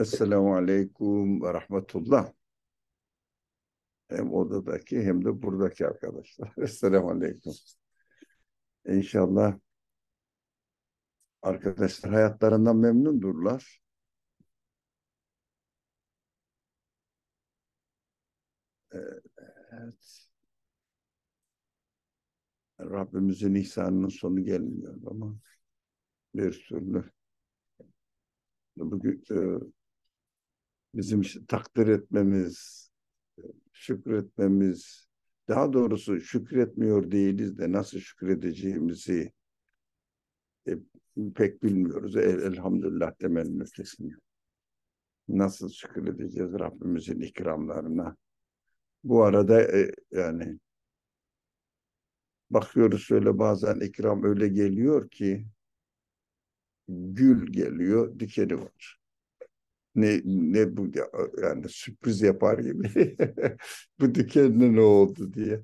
Esselamu Aleyküm ve Rahmetullah. Hem odadaki hem de buradaki arkadaşlar. Esselamu Aleyküm. İnşallah arkadaşlar hayatlarından memnundurlar. Evet. Rabbimizin ihsanının sonu gelmiyor ama bir türlü bugün e, bizim takdir etmemiz, şükretmemiz, daha doğrusu şükretmiyor değiliz de nasıl şükredeceğimizi e, pek bilmiyoruz. El, elhamdülillah demenin ötesinde. Nasıl şükredeceğiz Rabbimizin ikramlarına? Bu arada e, yani bakıyoruz şöyle bazen ikram öyle geliyor ki gül geliyor, dikeni var ne ne bu yani sürpriz yapar gibi bu dikenle ne oldu diye.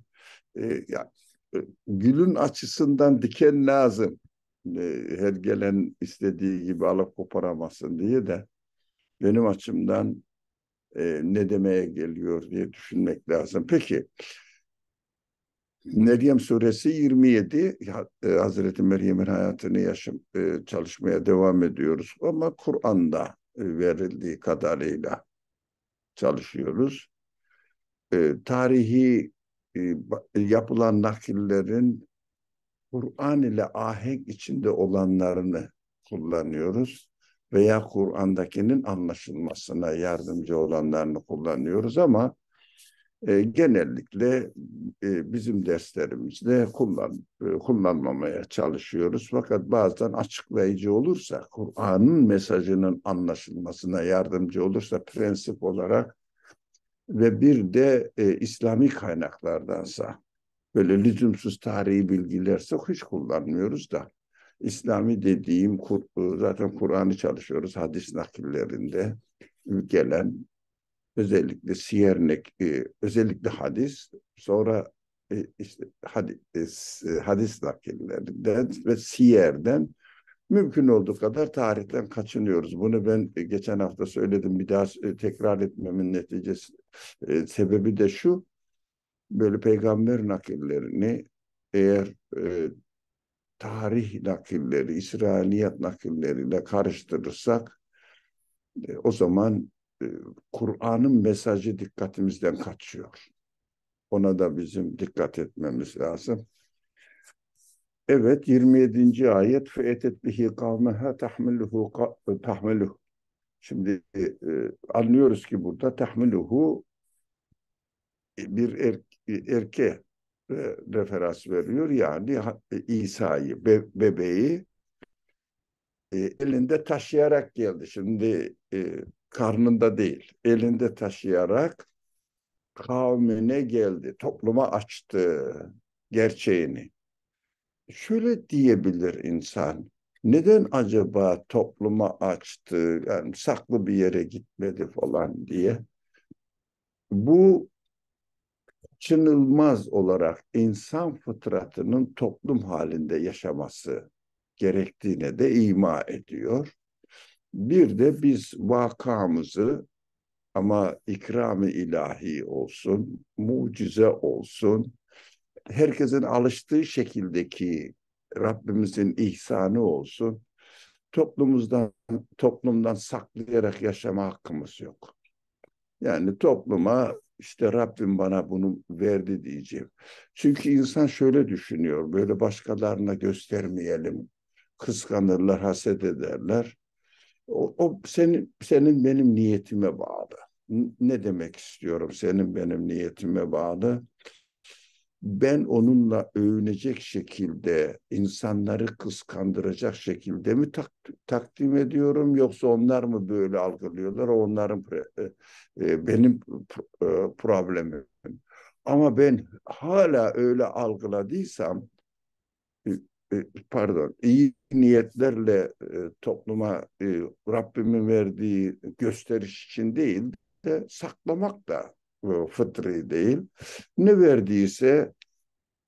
E, ya, e, gülün açısından diken lazım. E, her gelen istediği gibi alıp koparamasın diye de benim açımdan e, ne demeye geliyor diye düşünmek lazım. Peki Meryem suresi 27 e, Hazreti Meryem'in hayatını yaşam, e, çalışmaya devam ediyoruz ama Kur'an'da verildiği kadarıyla çalışıyoruz. E, tarihi e, yapılan nakillerin Kur'an ile ahenk içinde olanlarını kullanıyoruz veya Kur'an'dakinin anlaşılmasına yardımcı olanlarını kullanıyoruz ama e, genellikle e, bizim derslerimizde kullan, e, kullanmamaya çalışıyoruz. Fakat bazen açıklayıcı olursa, Kur'an'ın mesajının anlaşılmasına yardımcı olursa prensip olarak ve bir de e, İslami kaynaklardansa böyle lüzumsuz tarihi bilgilerse hiç kullanmıyoruz da İslami dediğim zaten Kur'an'ı çalışıyoruz hadis nakillerinde gelen özellikle siyernek, e, özellikle hadis, sonra e, işte hadis, e, hadis nakillerinden ve siyerden mümkün olduğu kadar tarihten kaçınıyoruz. Bunu ben e, geçen hafta söyledim. Bir daha e, tekrar etmemin neticesi e, sebebi de şu. Böyle peygamber nakillerini eğer e, tarih nakilleri, İsrailiyat nakilleriyle karıştırırsak e, o zaman e, Kur'an'ın mesajı dikkatimizden kaçıyor. Ona da bizim dikkat etmemiz lazım. Evet 27. ayet feetet bihi kavmeha tahmiluhu tahmiluhu. Şimdi e, e, anlıyoruz ki burada tahmiluhu bir er, erke e, referans veriyor. Yani İsa'yı, be, bebeği e, elinde taşıyarak geldi. Şimdi e, karnında değil, elinde taşıyarak kavmine geldi, topluma açtı gerçeğini. Şöyle diyebilir insan, neden acaba topluma açtı, yani saklı bir yere gitmedi falan diye. Bu kaçınılmaz olarak insan fıtratının toplum halinde yaşaması gerektiğine de ima ediyor. Bir de biz vakamızı ama ikram-ı ilahi olsun, mucize olsun, herkesin alıştığı şekildeki Rabbimizin ihsanı olsun, toplumumuzdan, toplumdan saklayarak yaşama hakkımız yok. Yani topluma işte Rabbim bana bunu verdi diyeceğim. Çünkü insan şöyle düşünüyor, böyle başkalarına göstermeyelim, kıskanırlar, haset ederler. O, o senin, senin benim niyetime bağlı. Ne demek istiyorum senin benim niyetime bağlı? Ben onunla övünecek şekilde, insanları kıskandıracak şekilde mi tak, takdim ediyorum yoksa onlar mı böyle algılıyorlar? Onların e, e, benim e, problemim. Ama ben hala öyle algıladıysam pardon iyi niyetlerle e, topluma e, Rabbimin verdiği gösteriş için değil de saklamak da e, fıtri değil. Ne verdiyse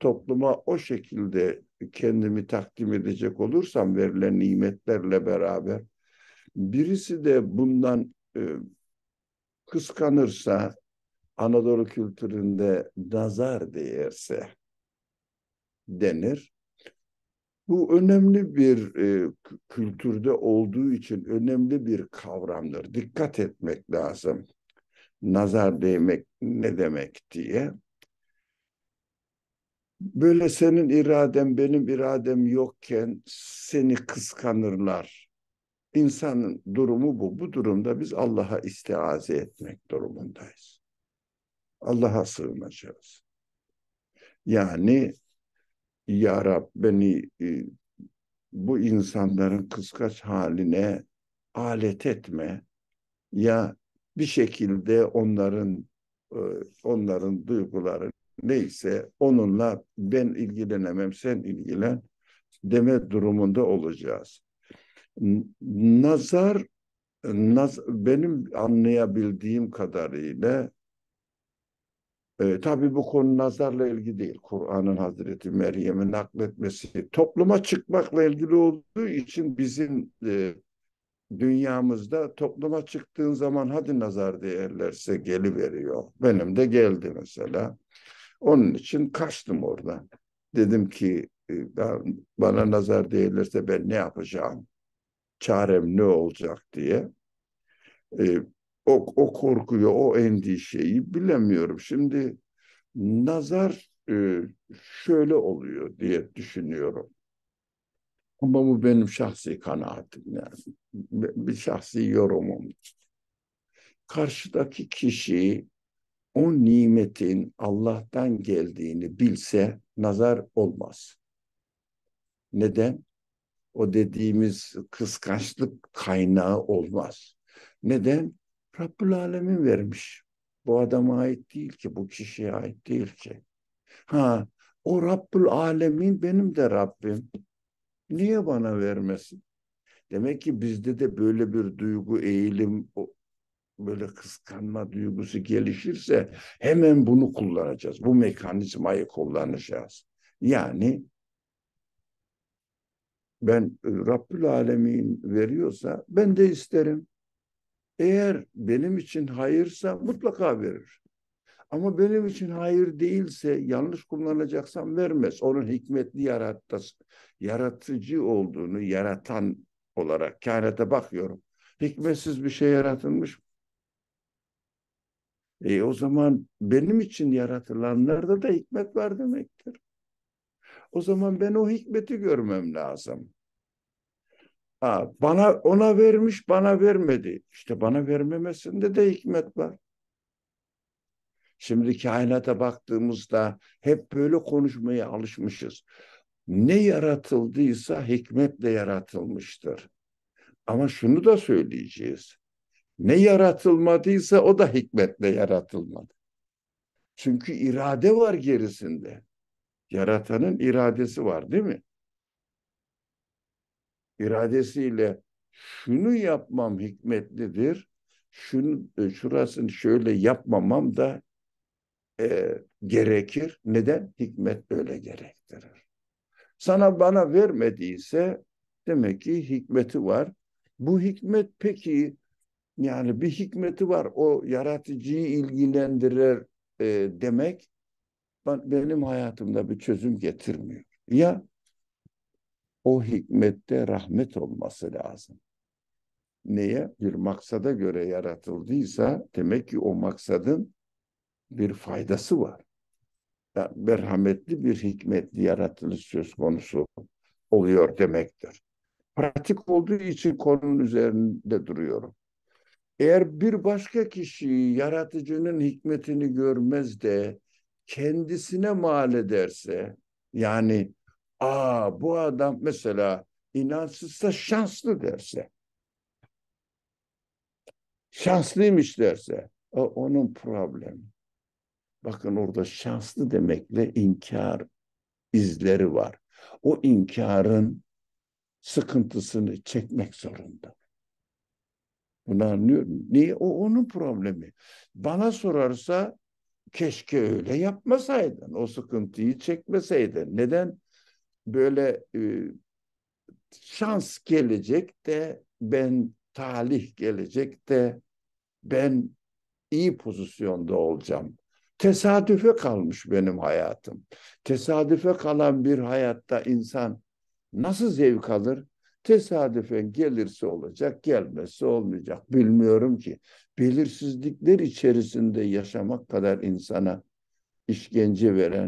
topluma o şekilde kendimi takdim edecek olursam verilen nimetlerle beraber birisi de bundan e, kıskanırsa Anadolu kültüründe nazar değerse denir. Bu önemli bir e, kültürde olduğu için önemli bir kavramdır. Dikkat etmek lazım. Nazar değmek ne demek diye. Böyle senin iraden benim iradem yokken seni kıskanırlar. İnsanın durumu bu. Bu durumda biz Allah'a istiaze etmek durumundayız. Allah'a sığınacağız. Yani Ya Rab beni e, bu insanların kıskaç haline alet etme ya bir şekilde onların e, onların duyguları neyse onunla ben ilgilenemem sen ilgilen deme durumunda olacağız. Nazar naz, benim anlayabildiğim kadarıyla e, tabii bu konu nazarla ilgili değil. Kur'an'ın Hazreti Meryem'i nakletmesi topluma çıkmakla ilgili olduğu için bizim e, dünyamızda topluma çıktığın zaman hadi nazar değerlerse geliveriyor. Benim de geldi mesela. Onun için kaçtım oradan. Dedim ki e, bana nazar değerlerse ben ne yapacağım? Çarem ne olacak diye. E, o, o korkuyu, o endişeyi bilemiyorum. Şimdi nazar e, şöyle oluyor diye düşünüyorum. Ama bu benim şahsi kanaatim yani. Bir şahsi yorumum. Karşıdaki kişi o nimetin Allah'tan geldiğini bilse nazar olmaz. Neden? O dediğimiz kıskançlık kaynağı olmaz. Neden? Rabbül Alemin vermiş. Bu adama ait değil ki, bu kişiye ait değil ki. Ha, o Rabbül Alemin benim de Rabbim. Niye bana vermesin? Demek ki bizde de böyle bir duygu, eğilim, böyle kıskanma duygusu gelişirse hemen bunu kullanacağız. Bu mekanizmayı kullanacağız. Yani ben Rabbül Alemin veriyorsa ben de isterim. Eğer benim için hayırsa mutlaka verir. Ama benim için hayır değilse, yanlış kullanacaksam vermez. Onun hikmetli yarattı, yaratıcı olduğunu, yaratan olarak kainata bakıyorum. Hikmetsiz bir şey yaratılmış. E o zaman benim için yaratılanlarda da hikmet var demektir. O zaman ben o hikmeti görmem lazım. Ha, bana ona vermiş, bana vermedi. İşte bana vermemesinde de hikmet var. Şimdi kainata baktığımızda hep böyle konuşmaya alışmışız. Ne yaratıldıysa hikmetle yaratılmıştır. Ama şunu da söyleyeceğiz. Ne yaratılmadıysa o da hikmetle yaratılmadı. Çünkü irade var gerisinde. Yaratanın iradesi var değil mi? İradesiyle şunu yapmam hikmetlidir, şunu e, şurasını şöyle yapmamam da e, gerekir. Neden? Hikmet öyle gerektirir. Sana bana vermediyse demek ki hikmeti var. Bu hikmet peki yani bir hikmeti var. O yaratıcıyı ilgilendirir e, demek benim hayatımda bir çözüm getirmiyor. Ya o hikmette rahmet olması lazım. Neye? Bir maksada göre yaratıldıysa demek ki o maksadın bir faydası var. Yani merhametli bir hikmetli yaratılış söz konusu oluyor demektir. Pratik olduğu için konunun üzerinde duruyorum. Eğer bir başka kişi yaratıcının hikmetini görmez de kendisine mal ederse, yani aa bu adam mesela inansızsa şanslı derse, şanslıymış derse, o onun problemi. Bakın orada şanslı demekle inkar izleri var. O inkarın sıkıntısını çekmek zorunda. Bunu anlıyorum. Niye? O onun problemi. Bana sorarsa keşke öyle yapmasaydın. O sıkıntıyı çekmeseydin. Neden? Böyle e, şans gelecek de ben talih gelecek de ben iyi pozisyonda olacağım. Tesadüfe kalmış benim hayatım. Tesadüfe kalan bir hayatta insan nasıl zevk alır? Tesadüfen gelirse olacak, gelmezse olmayacak. Bilmiyorum ki. Belirsizlikler içerisinde yaşamak kadar insana işkence veren.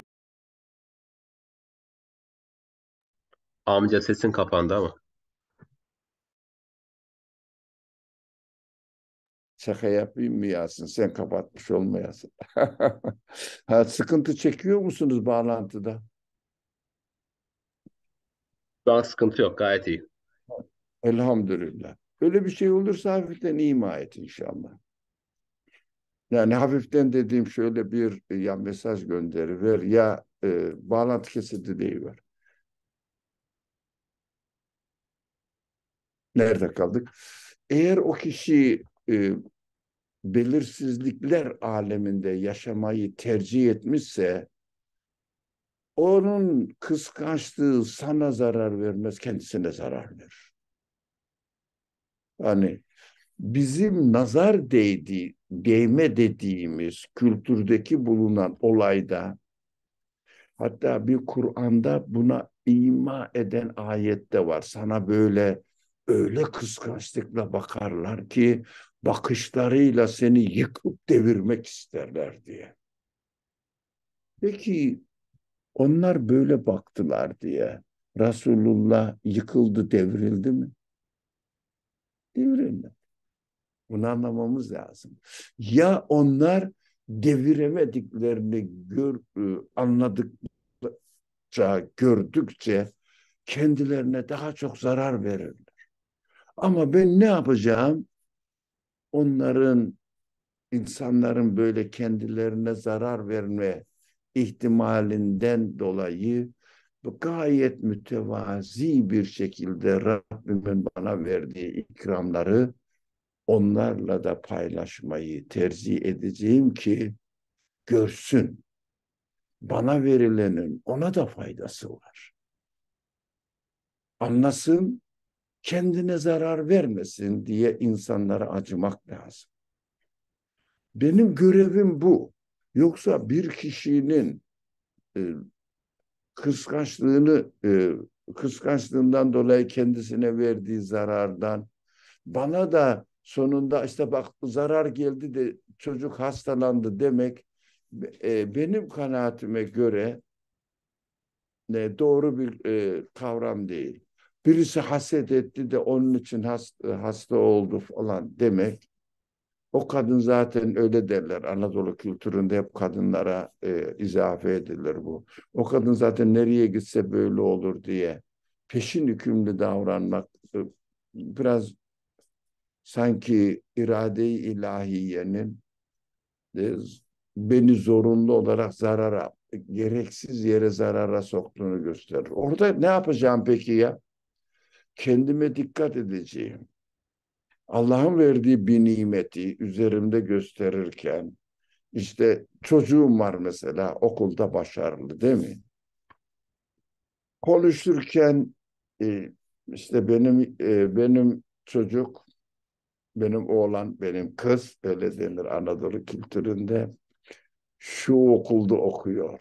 Amca sesin kapandı ama. Şaka yapayım mı Yasin? Sen kapatmış olmayasın. ha, sıkıntı çekiyor musunuz bağlantıda? Şu an sıkıntı yok gayet iyi. Elhamdülillah. Öyle bir şey olursa hafiften ima et inşallah. Yani hafiften dediğim şöyle bir ya mesaj gönderiver ya e, bağlantı kesildi deyiver. Nerede kaldık? Eğer o kişi e, belirsizlikler aleminde yaşamayı tercih etmişse onun kıskançlığı sana zarar vermez, kendisine zarar verir. Hani bizim nazar değdi, değme dediğimiz kültürdeki bulunan olayda hatta bir Kur'an'da buna ima eden ayette var. Sana böyle öyle kıskançlıkla bakarlar ki bakışlarıyla seni yıkıp devirmek isterler diye. Peki onlar böyle baktılar diye Resulullah yıkıldı, devrildi mi? Devrildi. Bunu anlamamız lazım. Ya onlar deviremediklerini gör, e, anladıkça, gördükçe kendilerine daha çok zarar verirler. Ama ben ne yapacağım? Onların, insanların böyle kendilerine zarar verme ihtimalinden dolayı bu gayet mütevazi bir şekilde Rabbimin bana verdiği ikramları onlarla da paylaşmayı tercih edeceğim ki görsün. Bana verilenin ona da faydası var. Anlasın, kendine zarar vermesin diye insanlara acımak lazım. Benim görevim bu. Yoksa bir kişinin e, kıskançlığını e, kıskançlığından dolayı kendisine verdiği zarardan bana da sonunda işte bak zarar geldi de çocuk hastalandı demek e, benim kanaatime göre e, doğru bir e, kavram değil. Birisi haset etti de onun için hasta, hasta oldu falan demek o kadın zaten öyle derler. Anadolu kültüründe hep kadınlara e, izafe edilir bu. O kadın zaten nereye gitse böyle olur diye peşin hükümlü davranmak e, biraz sanki irade-i ilahiyenin e, beni zorunlu olarak zarara, gereksiz yere zarara soktuğunu gösterir. Orada ne yapacağım peki ya? Kendime dikkat edeceğim. Allah'ın verdiği bir nimeti üzerimde gösterirken işte çocuğum var mesela okulda başarılı değil mi? Konuşurken e, işte benim e, benim çocuk benim oğlan benim kız öyle denir Anadolu kültüründe şu okulda okuyor.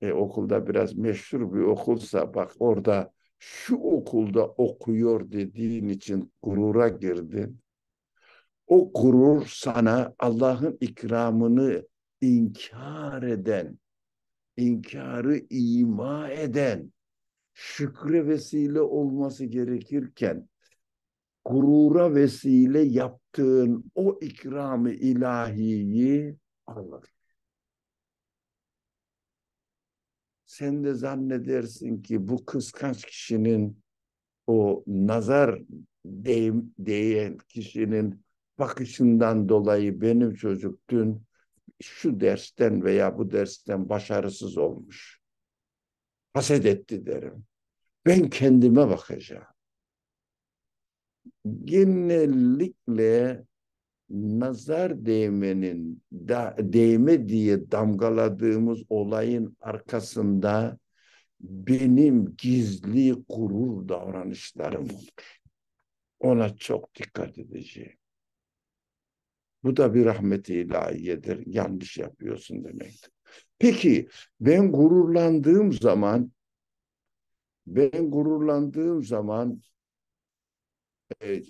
E, okulda biraz meşhur bir okulsa bak orada şu okulda okuyor dediğin için gurura girdin. O gurur sana Allah'ın ikramını inkar eden, inkarı ima eden, şükre vesile olması gerekirken gurura vesile yaptığın o ikramı ilahiyi alır. Sen de zannedersin ki bu kıskanç kişinin o nazar değen kişinin bakışından dolayı benim çocuk dün şu dersten veya bu dersten başarısız olmuş. Haset etti derim. Ben kendime bakacağım. Genellikle nazar değmenin da, değme diye damgaladığımız olayın arkasında benim gizli gurur davranışlarım olur. Ona çok dikkat edeceğim. Bu da bir rahmeti ilahiyedir. Yanlış yapıyorsun demektir. Peki ben gururlandığım zaman ben gururlandığım zaman e,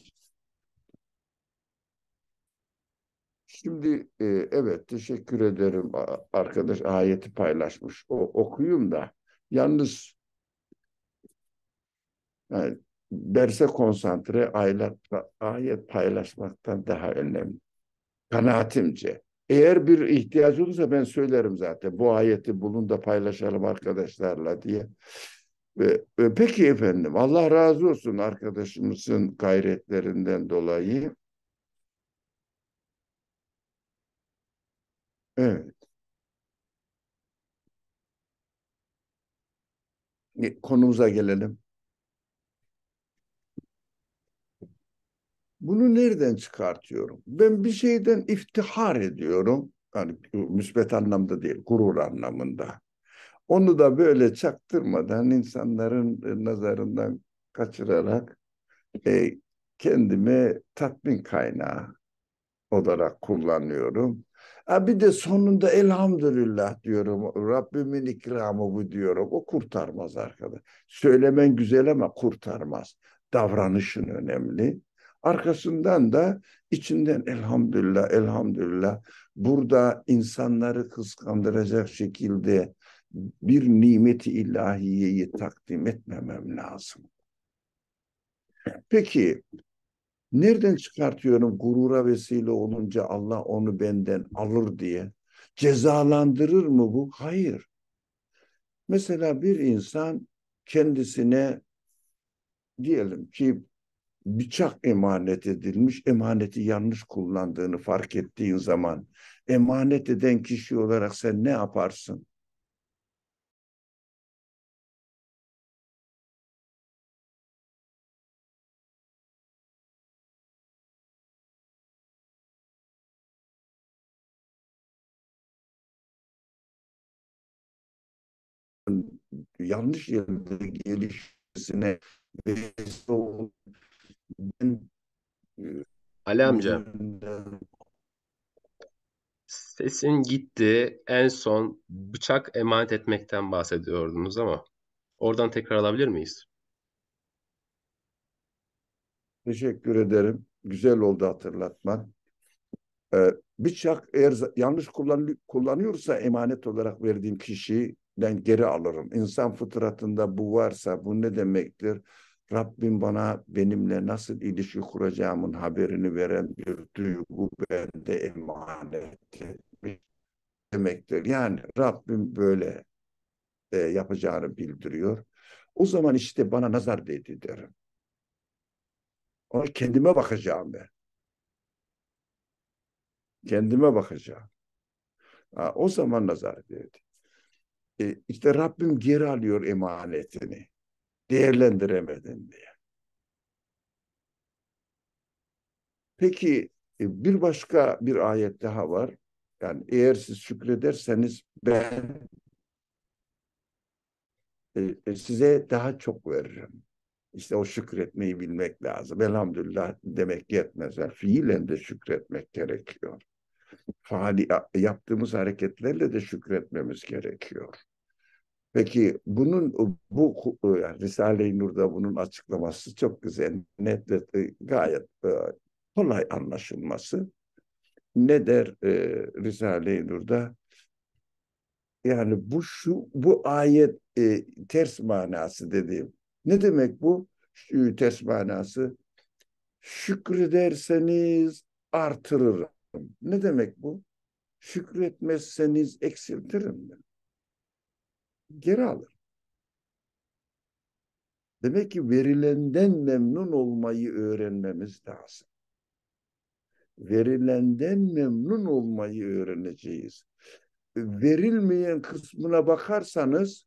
şimdi e, evet teşekkür ederim arkadaş ayeti paylaşmış. O okuyayım da yalnız yani derse konsantre ayet, ayet paylaşmaktan daha önemli. Kanaatimce. Eğer bir ihtiyaç olursa ben söylerim zaten. Bu ayeti bulun da paylaşalım arkadaşlarla diye. Ve, ve peki efendim Allah razı olsun arkadaşımızın gayretlerinden dolayı. Evet. Konumuza gelelim. Bunu nereden çıkartıyorum? Ben bir şeyden iftihar ediyorum. Yani müsbet anlamda değil, gurur anlamında. Onu da böyle çaktırmadan insanların nazarından kaçırarak e, kendime tatmin kaynağı olarak kullanıyorum. Ha bir de sonunda elhamdülillah diyorum. Rabbimin ikramı bu diyorum. O kurtarmaz arkadaş. Söylemen güzel ama kurtarmaz. Davranışın önemli. Arkasından da içinden elhamdülillah, elhamdülillah burada insanları kıskandıracak şekilde bir nimeti ilahiyeyi takdim etmemem lazım. Peki nereden çıkartıyorum gurura vesile olunca Allah onu benden alır diye? Cezalandırır mı bu? Hayır. Mesela bir insan kendisine diyelim ki bıçak emanet edilmiş, emaneti yanlış kullandığını fark ettiğin zaman emanet eden kişi olarak sen ne yaparsın? Yanlış yerde gelişmesine vesile Ali amca sesin gitti. En son bıçak emanet etmekten bahsediyordunuz ama oradan tekrar alabilir miyiz? Teşekkür ederim. Güzel oldu hatırlatman. Ee, bıçak eğer yanlış kullan kullanıyorsa emanet olarak verdiğim kişiden geri alırım. İnsan fıtratında bu varsa bu ne demektir? Rabbim bana benimle nasıl ilişki kuracağımın haberini veren bir duygu bende emanet demektir. Yani Rabbim böyle e, yapacağını bildiriyor. O zaman işte bana nazar değdi derim. Ona kendime bakacağım ben. Kendime bakacağım. Ha, o zaman nazar değdi. E, işte Rabbim geri alıyor emanetini değerlendiremedin diye. Peki e, bir başka bir ayet daha var. Yani eğer siz şükrederseniz ben e, e, size daha çok veririm. İşte o şükretmeyi bilmek lazım. Elhamdülillah demek yetmez. Yani fiilen de şükretmek gerekiyor. Faali yaptığımız hareketlerle de şükretmemiz gerekiyor. Peki bunun bu yani Risale-i Nur'da bunun açıklaması çok güzel, net ve gayet e, kolay anlaşılması. Ne der e, Risale-i Nur'da? Yani bu şu bu ayet e, ters manası dediğim. Ne demek bu? Ters manası şükrederseniz artırırım. Ne demek bu? Şükretmezseniz eksiltirim. Ben geri alır. Demek ki verilenden memnun olmayı öğrenmemiz lazım. Verilenden memnun olmayı öğreneceğiz. Verilmeyen kısmına bakarsanız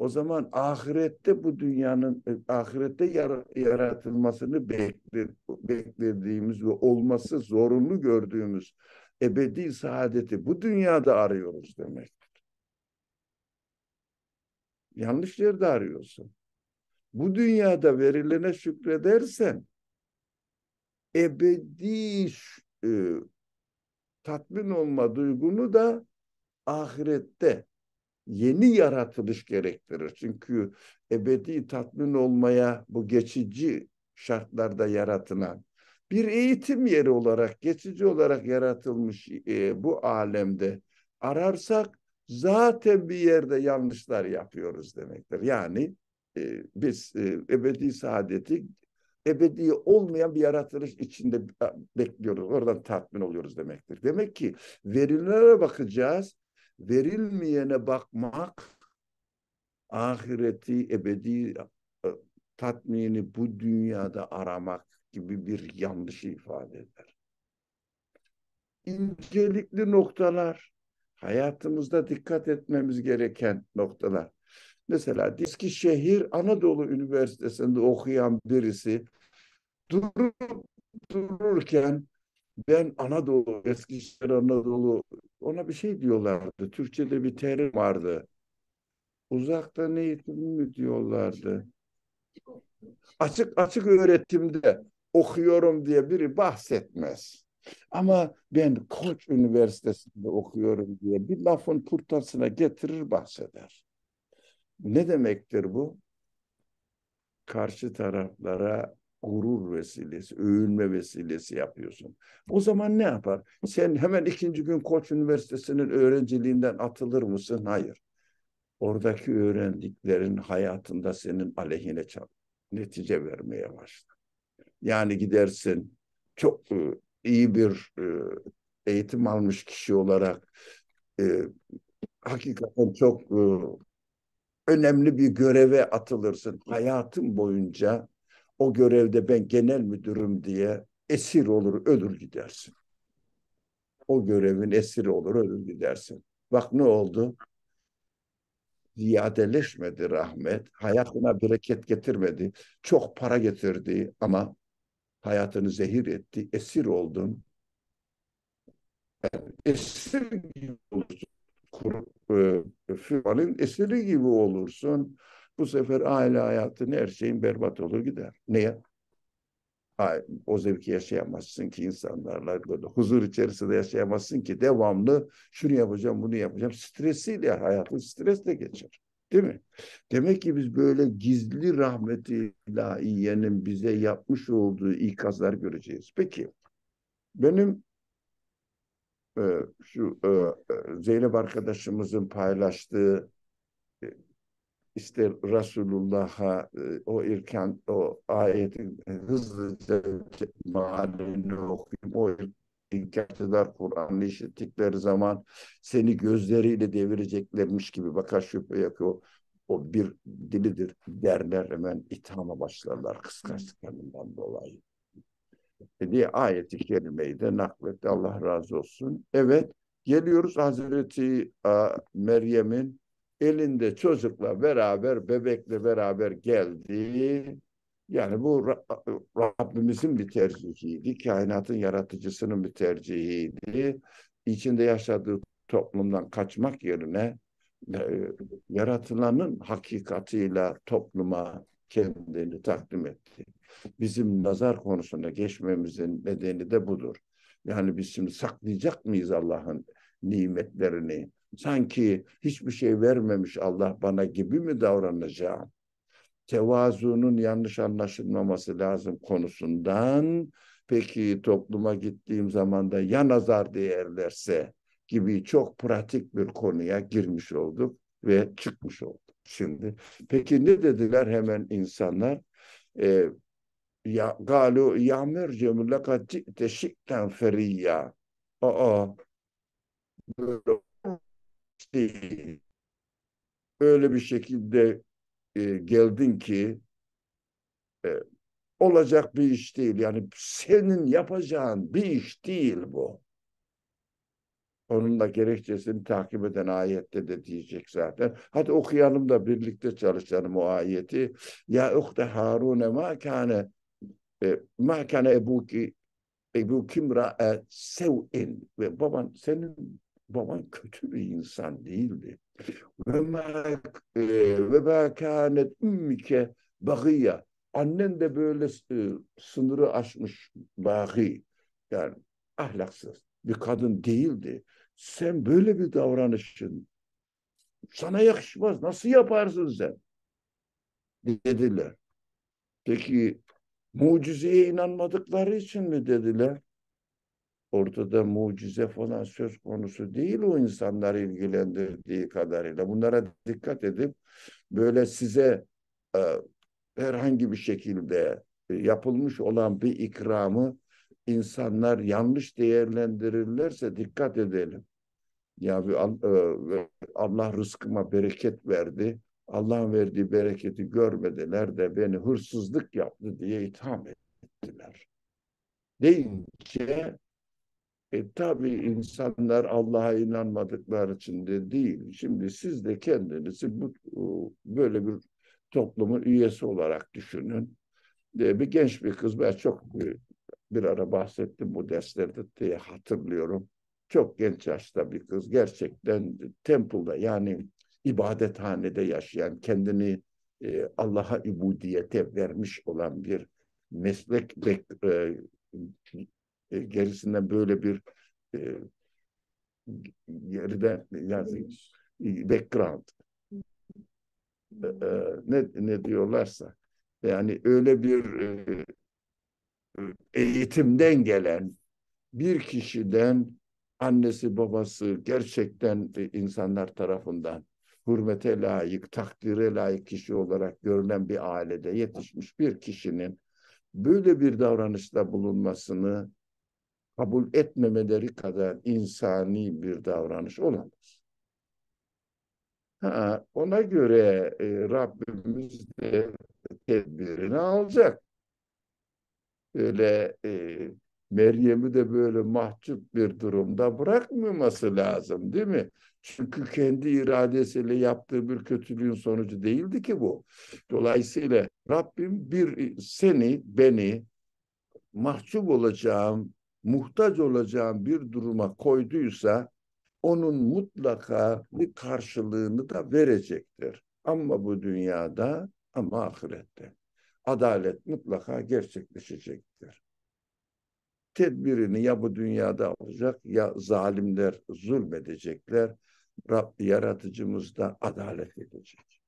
o zaman ahirette bu dünyanın ahirette yaratılmasını beklediğimiz ve olması zorunlu gördüğümüz ebedi saadeti bu dünyada arıyoruz demek yanlış yerde arıyorsun. Bu dünyada verilene şükredersen ebedi e, tatmin olma duygunu da ahirette yeni yaratılış gerektirir. Çünkü ebedi tatmin olmaya bu geçici şartlarda yaratılan bir eğitim yeri olarak, geçici olarak yaratılmış e, bu alemde ararsak zaten bir yerde yanlışlar yapıyoruz demektir. Yani e, biz e, ebedi saadeti ebedi olmayan bir yaratılış içinde bekliyoruz. Oradan tatmin oluyoruz demektir. Demek ki verilere bakacağız. Verilmeyene bakmak ahireti ebedi e, tatmini bu dünyada aramak gibi bir yanlışı ifade eder. İncelikli noktalar, hayatımızda dikkat etmemiz gereken noktalar. Mesela Eskişehir Anadolu Üniversitesi'nde okuyan birisi durup dururken ben Anadolu, Eskişehir Anadolu ona bir şey diyorlardı. Türkçe'de bir terim vardı. Uzaktan eğitim mi diyorlardı? Açık açık öğretimde okuyorum diye biri bahsetmez. Ama ben Koç Üniversitesi'nde okuyorum diye bir lafın kurtasına getirir bahseder. Ne demektir bu? Karşı taraflara gurur vesilesi, övünme vesilesi yapıyorsun. O zaman ne yapar? Sen hemen ikinci gün Koç Üniversitesi'nin öğrenciliğinden atılır mısın? Hayır. Oradaki öğrendiklerin hayatında senin aleyhine çal netice vermeye başlar. Yani gidersin çok e, iyi bir e, eğitim almış kişi olarak e, hakikaten çok önemli bir göreve atılırsın. Hayatın boyunca o görevde ben genel müdürüm diye esir olur, ölür gidersin. O görevin esiri olur, ölür gidersin. Bak ne oldu? Ziyadeleşmedi rahmet. Hayatına bereket getirmedi. Çok para getirdi ama hayatını zehir etti. Esir oldun. esir gibi olursun. E, firmanın esiri gibi olursun. Bu sefer aile hayatın her şeyin berbat olur gider. Niye? o zevki yaşayamazsın ki insanlarla böyle huzur içerisinde yaşayamazsın ki devamlı şunu yapacağım bunu yapacağım stresiyle hayatın stresle geçer. Değil mi? Demek ki biz böyle gizli rahmeti ilahiyenin bize yapmış olduğu ikazlar göreceğiz. Peki benim e, şu e, e Zeynep arkadaşımızın paylaştığı işte Resulullah'a e, o irken o ayetin hızlıca mahallini okuyayım. O inkarcılar Kur'an'ı işittikleri zaman seni gözleriyle devireceklermiş gibi bakar şüphe yapıyor. O bir dilidir derler hemen ithama başlarlar kıskançlıklarından dolayı. E diye ayeti kerimeyi de nakletti Allah razı olsun. Evet geliyoruz Hazreti Meryem'in elinde çocukla beraber, bebekle beraber geldi. Yani bu Rabbimizin bir tercihiydi. Kainatın yaratıcısının bir tercihiydi. İçinde yaşadığı toplumdan kaçmak yerine e, yaratılanın hakikatiyle topluma kendini takdim etti. Bizim nazar konusunda geçmemizin nedeni de budur. Yani biz şimdi saklayacak mıyız Allah'ın nimetlerini? Sanki hiçbir şey vermemiş Allah bana gibi mi davranacağım? Tevazunun yanlış anlaşılmaması lazım konusundan peki topluma gittiğim zaman da ya nazar değerlerse gibi çok pratik bir konuya girmiş olduk ve çıkmış olduk şimdi. Peki ne dediler hemen insanlar? Ee, ya galu ya mercem lekad ci'te şikten feriyya. Aa böyle değil. Öyle bir şekilde e, geldin ki e, olacak bir iş değil. Yani senin yapacağın bir iş değil bu. Onun da gerekçesini takip eden ayette de diyecek zaten. Hadi okuyalım da birlikte çalışalım o ayeti. Ya uhte Harune ma kâne e, ma kâne ebuki ebu kimra sev'in ve baban senin baban kötü bir insan değildi. Ve e, ve ma kânet ümmike bagiya. Annen de böyle e, sınırı aşmış bagi. Yani ahlaksız. bir kadın değildi. Sen böyle bir davranışın sana yakışmaz. Nasıl yaparsın sen? Dediler. Peki mucizeye inanmadıkları için mi dediler? Ortada mucize falan söz konusu değil o insanları ilgilendirdiği kadarıyla. Bunlara dikkat edip böyle size e, herhangi bir şekilde yapılmış olan bir ikramı insanlar yanlış değerlendirirlerse dikkat edelim. Ya e, Allah rızkıma bereket verdi. Allah'ın verdiği bereketi görmediler de beni hırsızlık yaptı diye itham ettiler. Deyince e, tabii insanlar Allah'a inanmadıkları için de değil. Şimdi siz de kendinizi bu böyle bir toplumun üyesi olarak düşünün. E, bir genç bir kız, ben çok e, bir ara bahsettim bu derslerde diye hatırlıyorum. Çok genç yaşta bir kız gerçekten temple'da yani ibadethanede yaşayan kendini e, Allah'a ibudiyete vermiş olan bir meslek bek, e, e, gerisinden böyle bir e, geride yani background. E, e, ne ne diyorlarsa. Yani öyle bir e, eğitimden gelen bir kişiden annesi babası gerçekten insanlar tarafından hürmete layık, takdire layık kişi olarak görülen bir ailede yetişmiş bir kişinin böyle bir davranışta bulunmasını kabul etmemeleri kadar insani bir davranış olamaz. Ha, ona göre e, Rabbimiz de tedbirini alacak. Öyle e, Meryem'i de böyle mahcup bir durumda bırakmaması lazım değil mi? Çünkü kendi iradesiyle yaptığı bir kötülüğün sonucu değildi ki bu. Dolayısıyla Rabbim bir seni, beni mahcup olacağım, muhtaç olacağım bir duruma koyduysa onun mutlaka bir karşılığını da verecektir. Ama bu dünyada ama ahirette. Adalet mutlaka gerçekleşecektir tedbirini ya bu dünyada alacak ya zalimler zulmedecekler. Rab yaratıcımız da adalet edecek.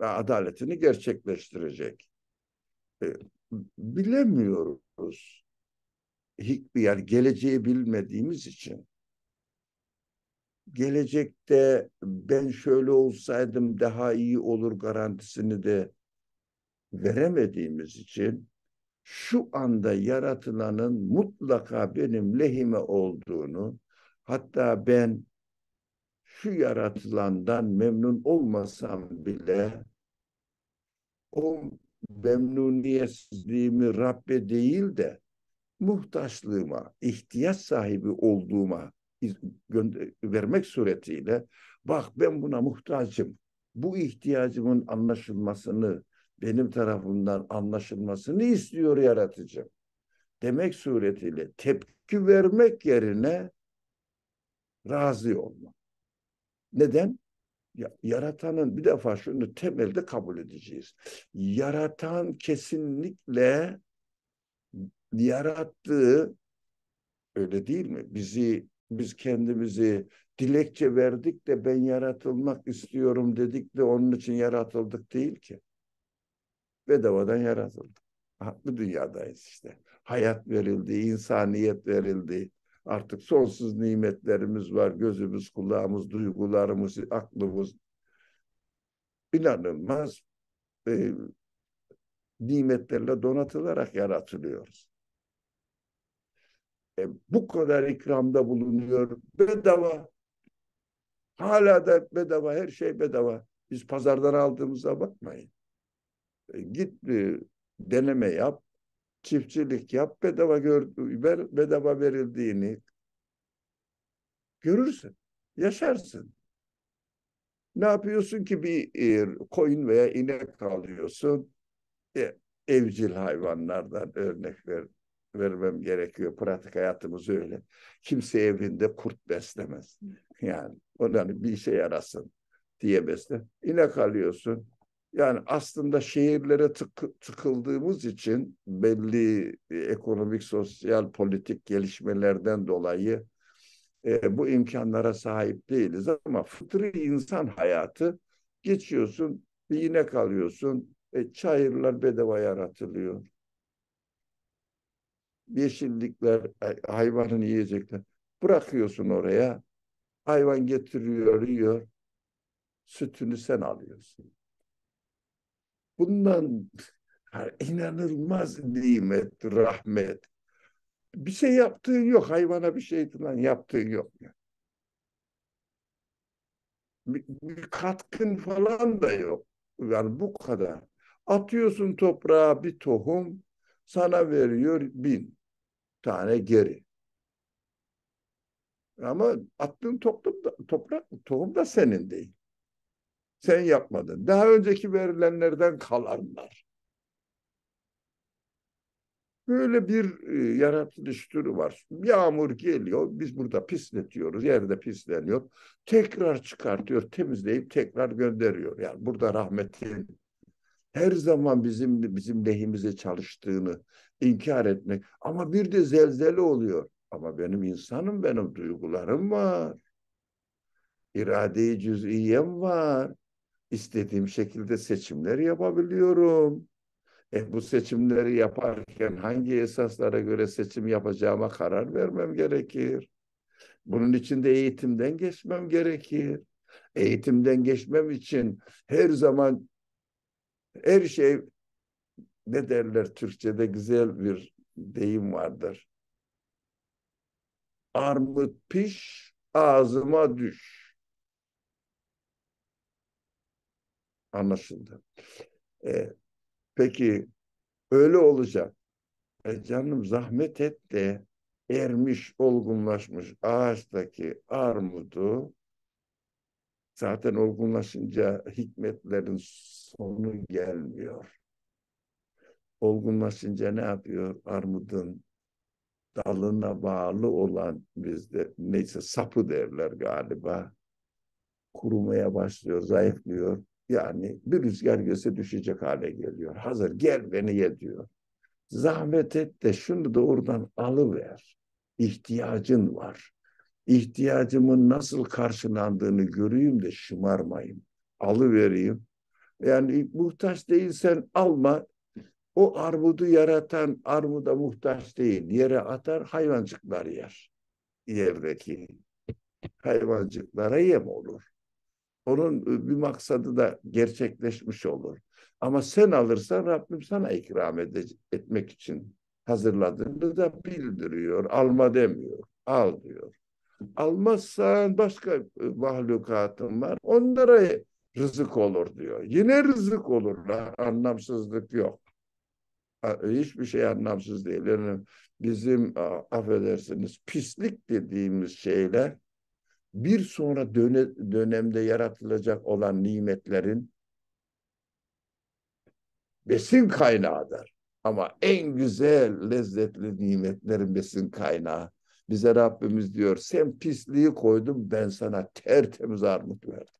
Ve adaletini gerçekleştirecek. Bilemiyoruz. Yani geleceği bilmediğimiz için gelecekte ben şöyle olsaydım daha iyi olur garantisini de veremediğimiz için şu anda yaratılanın mutlaka benim lehime olduğunu, hatta ben şu yaratılandan memnun olmasam bile o memnuniyetsizliğimi Rabbe değil de muhtaçlığıma, ihtiyaç sahibi olduğuma vermek suretiyle bak ben buna muhtacım. Bu ihtiyacımın anlaşılmasını benim tarafımdan anlaşılmasını istiyor yaratıcı. Demek suretiyle tepki vermek yerine razı olma. Neden? Ya, yaratanın bir defa şunu temelde kabul edeceğiz. Yaratan kesinlikle yarattığı öyle değil mi? Bizi biz kendimizi dilekçe verdik de ben yaratılmak istiyorum dedik de onun için yaratıldık değil ki bedavadan yaratıldı. Bu dünyadayız işte. Hayat verildi, insaniyet verildi. Artık sonsuz nimetlerimiz var. Gözümüz, kulağımız, duygularımız, aklımız. İnanılmaz e, nimetlerle donatılarak yaratılıyoruz. E, bu kadar ikramda bulunuyor. Bedava. Hala da bedava. Her şey bedava. Biz pazardan aldığımıza bakmayın. E, git bir deneme yap, çiftçilik yap, bedava gör, ver, bedava verildiğini görürsün, yaşarsın. Ne yapıyorsun ki bir e, koyun veya inek alıyorsun? E, evcil hayvanlardan örnek ver, vermem gerekiyor. Pratik hayatımız öyle. Kimse evinde kurt beslemez. Yani ondan bir işe yarasın diye besle. İnek alıyorsun Yani aslında şehirlere tık, tıkıldığımız için belli ekonomik, sosyal, politik gelişmelerden dolayı e, bu imkanlara sahip değiliz ama fıtri insan hayatı geçiyorsun bir inek alıyorsun e, çayırlar bedava yaratılıyor. Yeşillikler hayvanın yiyecekler bırakıyorsun oraya hayvan getiriyor yiyor sütünü sen alıyorsun. Bundan inanılmaz nimet, rahmet. Bir şey yaptığın yok. Hayvana bir şey falan yaptığın yok. Bir, bir katkın falan da yok. Yani bu kadar. Atıyorsun toprağa bir tohum, sana veriyor bin tane geri. Ama attığın toprak, toprak tohum da senin değil. Sen yapmadın. Daha önceki verilenlerden kalanlar. Böyle bir e, yaratılış türü var. Yağmur geliyor, biz burada pisletiyoruz, yerde pisleniyor. Tekrar çıkartıyor, temizleyip tekrar gönderiyor. Yani burada rahmetin her zaman bizim bizim lehimize çalıştığını inkar etmek. Ama bir de zelzele oluyor. Ama benim insanım, benim duygularım var. İrade-i cüz'iyem var. İstediğim şekilde seçimler yapabiliyorum. E, bu seçimleri yaparken hangi esaslara göre seçim yapacağıma karar vermem gerekir. Bunun için de eğitimden geçmem gerekir. Eğitimden geçmem için her zaman her şey ne derler Türkçe'de güzel bir deyim vardır. Armut piş, ağzıma düş. Anlaşıldı. E, peki öyle olacak. E canım zahmet et de ermiş, olgunlaşmış ağaçtaki armudu zaten olgunlaşınca hikmetlerin sonu gelmiyor. Olgunlaşınca ne yapıyor? Armudun dalına bağlı olan bizde neyse sapı derler galiba. Kurumaya başlıyor, zayıflıyor. Yani bir rüzgar göse düşecek hale geliyor. Hazır gel beni ye diyor. Zahmet et de şunu da oradan alıver. İhtiyacın var. İhtiyacımın nasıl karşılandığını göreyim de şımarmayayım. Alıvereyim. Yani muhtaç değilsen alma. O armudu yaratan armuda muhtaç değil. Yere atar hayvancıklar yer. Yerdeki hayvancıklara yem olur. Onun e, bir maksadı da gerçekleşmiş olur. Ama sen alırsan Rabbim sana ikram edecek, etmek için hazırladığını da bildiriyor. Alma demiyor. Al diyor. Almazsan başka e, mahlukatın var. Onlara rızık olur diyor. Yine rızık olur. Anlamsızlık yok. Hiçbir şey anlamsız değil. Yani bizim affedersiniz pislik dediğimiz şeyler bir sonra döne, dönemde yaratılacak olan nimetlerin besin kaynağıdır. Ama en güzel, lezzetli nimetlerin besin kaynağı. Bize Rabbimiz diyor, sen pisliği koydun, ben sana tertemiz armut verdim.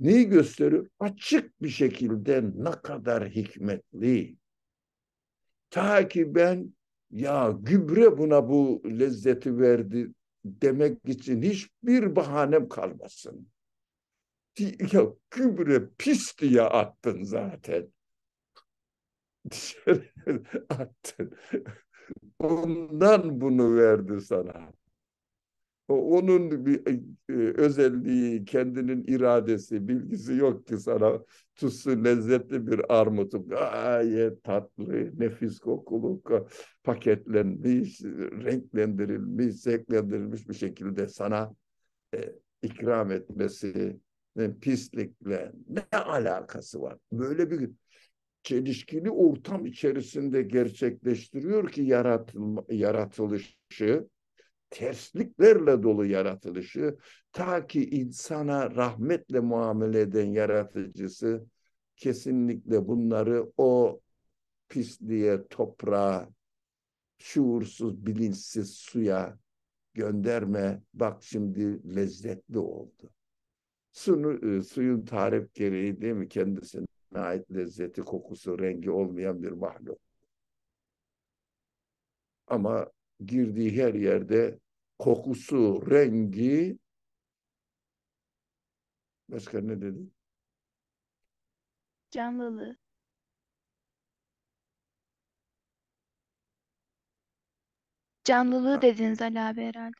Neyi gösteriyor? Açık bir şekilde ne kadar hikmetli. Ta ki ben ya gübre buna bu lezzeti verdi demek için hiçbir bahanem kalmasın. Ya gübre pis diye attın zaten. Attın. Ondan bunu verdi sana. Onun bir e, özelliği, kendinin iradesi, bilgisi yok ki sana tutsun lezzetli bir armutu gayet tatlı, nefis kokulu, paketlenmiş, renklendirilmiş, zevklendirilmiş bir şekilde sana e, ikram etmesi pislikle ne alakası var? Böyle bir çelişkili ortam içerisinde gerçekleştiriyor ki yaratılma, yaratılışı tersliklerle dolu yaratılışı ta ki insana rahmetle muamele eden yaratıcısı kesinlikle bunları o pisliğe, toprağa, şuursuz, bilinçsiz suya gönderme. Bak şimdi lezzetli oldu. Sunu, e, suyun tarif gereği değil mi kendisine ait lezzeti, kokusu, rengi olmayan bir mahluk. Ama girdiği her yerde kokusu, rengi başka ne dedi? Canlılığı. Canlılığı dediniz Ali abi herhalde.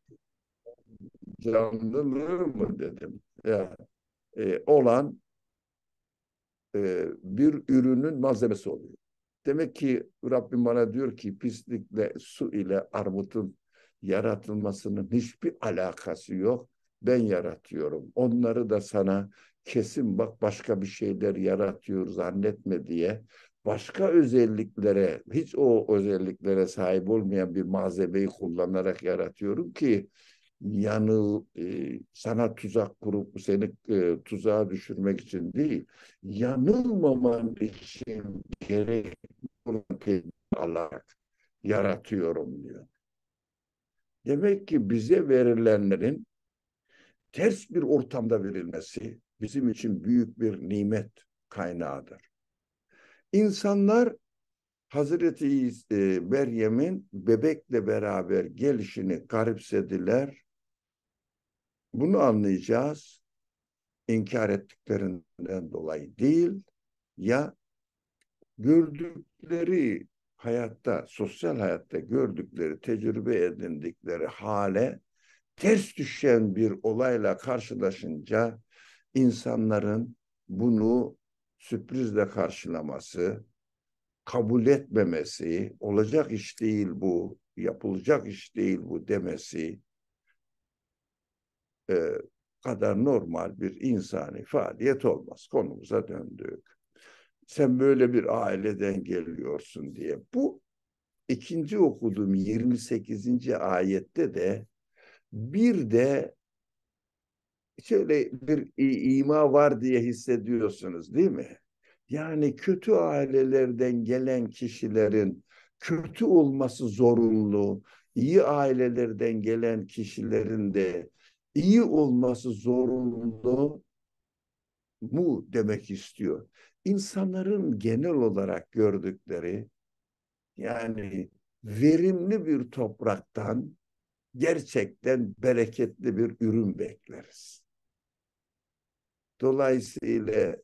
Canlılığı mı dedim? Yani e, olan e, bir ürünün malzemesi oluyor. Demek ki Rabbim bana diyor ki pislikle su ile armutun yaratılmasının hiçbir alakası yok. Ben yaratıyorum. Onları da sana kesin bak başka bir şeyler yaratıyor zannetme diye başka özelliklere hiç o özelliklere sahip olmayan bir malzemeyi kullanarak yaratıyorum ki yanıl e, sana tuzak kurup seni e, tuzağa düşürmek için değil yanılmaman için gerek olan alarak yaratıyorum diyor. Demek ki bize verilenlerin ters bir ortamda verilmesi bizim için büyük bir nimet kaynağıdır. İnsanlar Hazreti e, Meryem'in bebekle beraber gelişini garipsediler. Bunu anlayacağız. İnkar ettiklerinden dolayı değil ya gördükleri hayatta, sosyal hayatta gördükleri, tecrübe edindikleri hale ters düşen bir olayla karşılaşınca insanların bunu sürprizle karşılaması, kabul etmemesi, olacak iş değil bu, yapılacak iş değil bu demesi e, kadar normal bir insani faaliyet olmaz. Konumuza döndük. Sen böyle bir aileden geliyorsun diye. Bu ikinci okuduğum 28. ayette de bir de şöyle bir ima var diye hissediyorsunuz değil mi? Yani kötü ailelerden gelen kişilerin kötü olması zorunlu, iyi ailelerden gelen kişilerin de iyi olması zorunlu mu demek istiyor. İnsanların genel olarak gördükleri yani verimli bir topraktan gerçekten bereketli bir ürün bekleriz. Dolayısıyla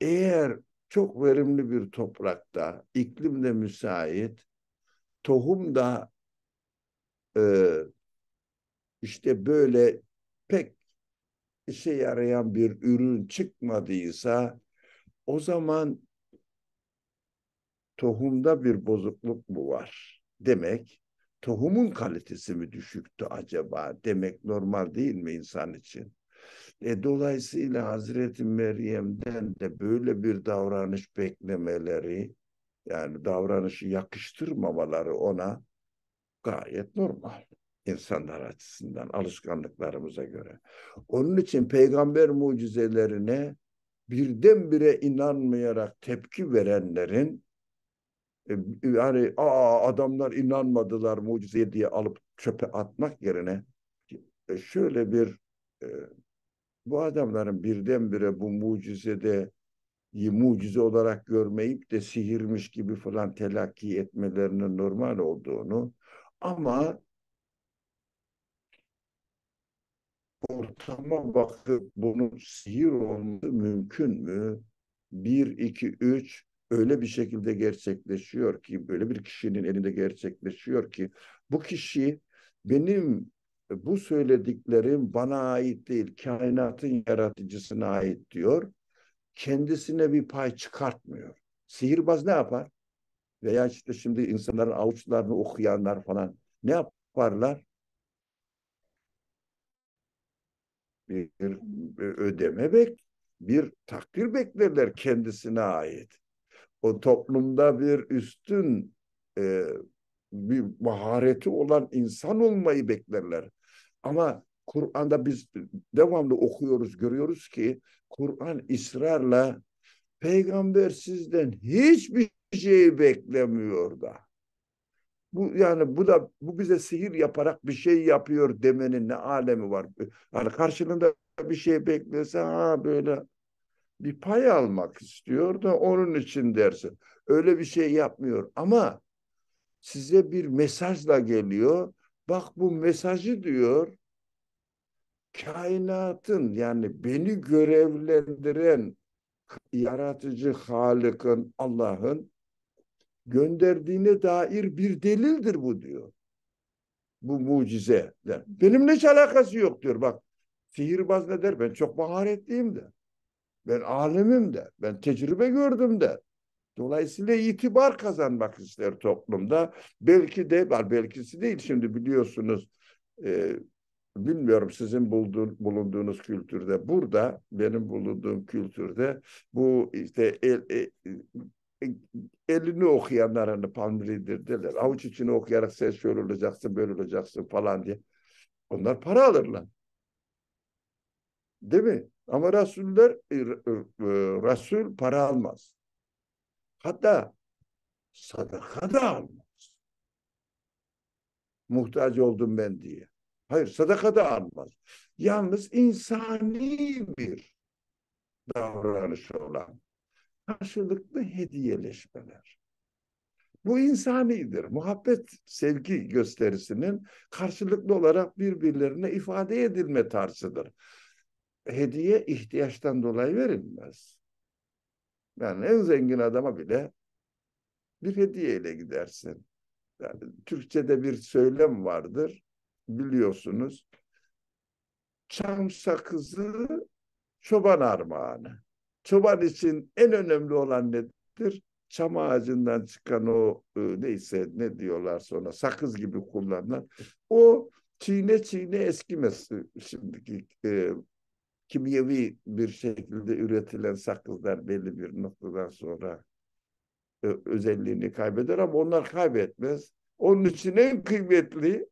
eğer çok verimli bir toprakta, iklim de müsait, tohum da e, işte böyle pek işe yarayan bir ürün çıkmadıysa o zaman tohumda bir bozukluk mu var demek tohumun kalitesi mi düşüktü acaba demek normal değil mi insan için? E, dolayısıyla Hazreti Meryem'den de böyle bir davranış beklemeleri yani davranışı yakıştırmamaları ona gayet normal insanlar açısından alışkanlıklarımıza göre. Onun için peygamber mucizelerine birdenbire inanmayarak tepki verenlerin e, yani aa adamlar inanmadılar mucize diye alıp çöpe atmak yerine e, şöyle bir e, bu adamların birdenbire bu mucizede mucize olarak görmeyip de sihirmiş gibi falan telakki etmelerinin normal olduğunu ama ortama bakıp bunun sihir olması mümkün mü? Bir, iki, üç öyle bir şekilde gerçekleşiyor ki böyle bir kişinin elinde gerçekleşiyor ki bu kişi benim bu söylediklerim bana ait değil, kainatın yaratıcısına ait diyor. Kendisine bir pay çıkartmıyor. Sihirbaz ne yapar? Veya işte şimdi insanların avuçlarını okuyanlar falan ne yaparlar? Bir, ödeme bek, bir takdir beklerler kendisine ait o toplumda bir üstün e, bir mahareti olan insan olmayı beklerler. Ama Kur'an'da biz devamlı okuyoruz, görüyoruz ki Kur'an ısrarla peygamber sizden hiçbir şey beklemiyor da. Bu yani bu da bu bize sihir yaparak bir şey yapıyor demenin ne alemi var? Yani karşılığında bir şey beklese ha böyle bir pay almak istiyor da onun için dersin. Öyle bir şey yapmıyor ama size bir mesajla geliyor. Bak bu mesajı diyor kainatın yani beni görevlendiren yaratıcı Halık'ın Allah'ın gönderdiğine dair bir delildir bu diyor. Bu mucize. Der. Benimle hiç alakası yok diyor. Bak sihirbaz ne der? Ben çok maharetliyim de. Ben alimim de. Ben tecrübe gördüm de. Dolayısıyla itibar kazanmak ister toplumda. Belki de, belkisi değil şimdi biliyorsunuz e, bilmiyorum sizin bulduğun, bulunduğunuz kültürde burada benim bulunduğum kültürde bu işte el, el, elini okuyanların palmilidir derler. Avuç içini okuyarak sen şöyle olacaksın böyle olacaksın falan diye. Onlar para alırlar. Değil mi? Ama Resuller e, e, Resul para almaz. Hatta sadaka da almaz. Muhtaç oldum ben diye. Hayır sadaka da almaz. Yalnız insani bir davranış olan karşılıklı hediyeleşmeler. Bu insanidir. Muhabbet, sevgi gösterisinin karşılıklı olarak birbirlerine ifade edilme tarzıdır. Hediye ihtiyaçtan dolayı verilmez. Yani en zengin adama bile bir hediyeyle gidersin. Yani Türkçe'de bir söylem vardır biliyorsunuz. Çam sakızı çoban armağanı. Çoban için en önemli olan nedir? Çam ağacından çıkan o e, neyse ne diyorlar sonra sakız gibi kullanılan o çiğne çiğne eskimesi şimdiki e, kimyevi bir şekilde üretilen sakızlar belli bir noktadan sonra e, özelliğini kaybeder ama onlar kaybetmez. Onun için en kıymetli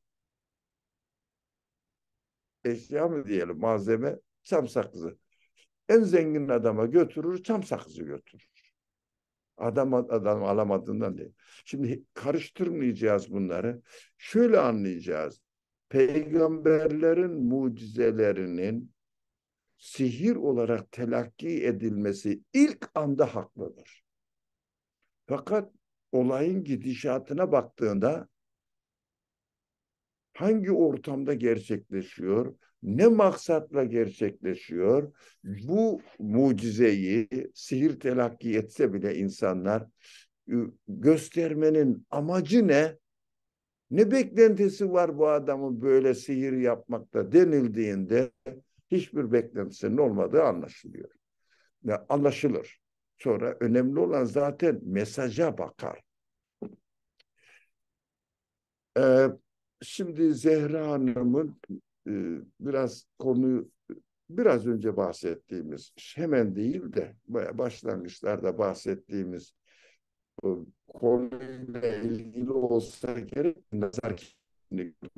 eşya mı diyelim malzeme çam sakızı. En zengin adama götürür çam sakızı götürür. Adam adam alamadığından değil. Şimdi karıştırmayacağız bunları. Şöyle anlayacağız. Peygamberlerin mucizelerinin sihir olarak telakki edilmesi ilk anda haklıdır. Fakat olayın gidişatına baktığında hangi ortamda gerçekleşiyor, ne maksatla gerçekleşiyor, bu mucizeyi sihir telakki etse bile insanlar göstermenin amacı ne? Ne beklentisi var bu adamın böyle sihir yapmakta denildiğinde hiçbir beklentisinin olmadığı anlaşılıyor. Ya anlaşılır. Sonra önemli olan zaten mesaja bakar. Ee, Şimdi Zehra Hanım'ın e, biraz konuyu biraz önce bahsettiğimiz hemen değil de başlangıçlarda bahsettiğimiz konuyla ilgili olsa gerek nazar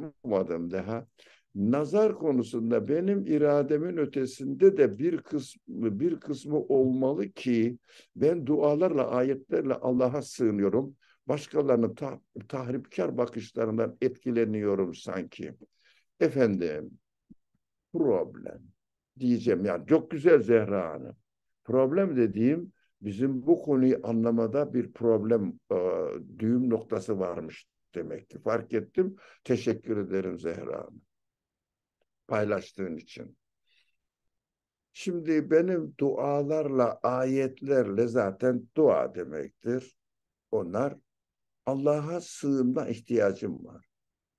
okumadım daha. Nazar konusunda benim irademin ötesinde de bir kısmı bir kısmı olmalı ki ben dualarla ayetlerle Allah'a sığınıyorum başkalarının ta tahripkar bakışlarından etkileniyorum sanki. Efendim, problem diyeceğim. Yani çok güzel Zehra Hanım. Problem dediğim bizim bu konuyu anlamada bir problem, e, düğüm noktası varmış demek ki. Fark ettim. Teşekkür ederim Zehra Hanım. Paylaştığın için. Şimdi benim dualarla, ayetlerle zaten dua demektir. Onlar Allah'a sığınma ihtiyacım var.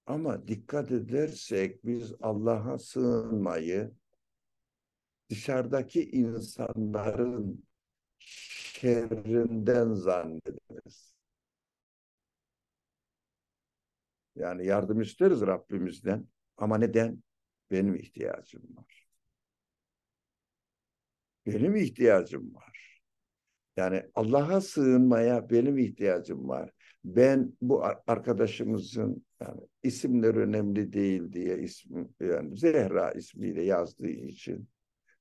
Ama dikkat edersek biz Allah'a sığınmayı dışarıdaki insanların şerrinden zannederiz. Yani yardım isteriz Rabbimizden. Ama neden? Benim ihtiyacım var. Benim ihtiyacım var. Yani Allah'a sığınmaya benim ihtiyacım var ben bu arkadaşımızın yani isimler önemli değil diye ismi yani Zehra ismiyle yazdığı için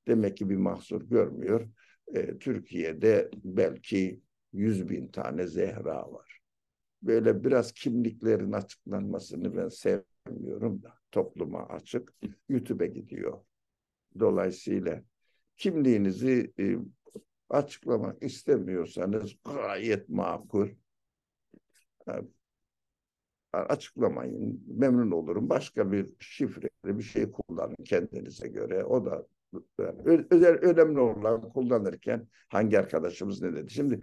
demek ki bir mahsur görmüyor. E, Türkiye'de belki yüz bin tane Zehra var. Böyle biraz kimliklerin açıklanmasını ben sevmiyorum da topluma açık. YouTube'e gidiyor. Dolayısıyla kimliğinizi e, açıklamak istemiyorsanız gayet makul. Açıklamayın. Memnun olurum. Başka bir şifre, bir şey kullanın kendinize göre. O da özel önemli olan kullanırken hangi arkadaşımız ne dedi? Şimdi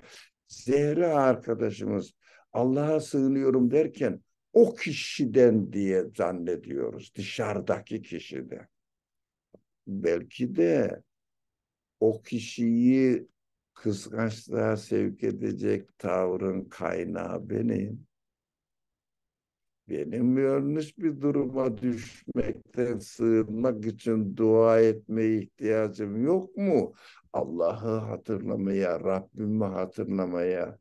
Zehra arkadaşımız Allah'a sığınıyorum derken o kişiden diye zannediyoruz. Dışarıdaki kişide. Belki de o kişiyi kıskançlığa sevk edecek tavrın kaynağı benim. Benim yanlış bir duruma düşmekten sığınmak için dua etmeye ihtiyacım yok mu? Allah'ı hatırlamaya, Rabbimi hatırlamaya,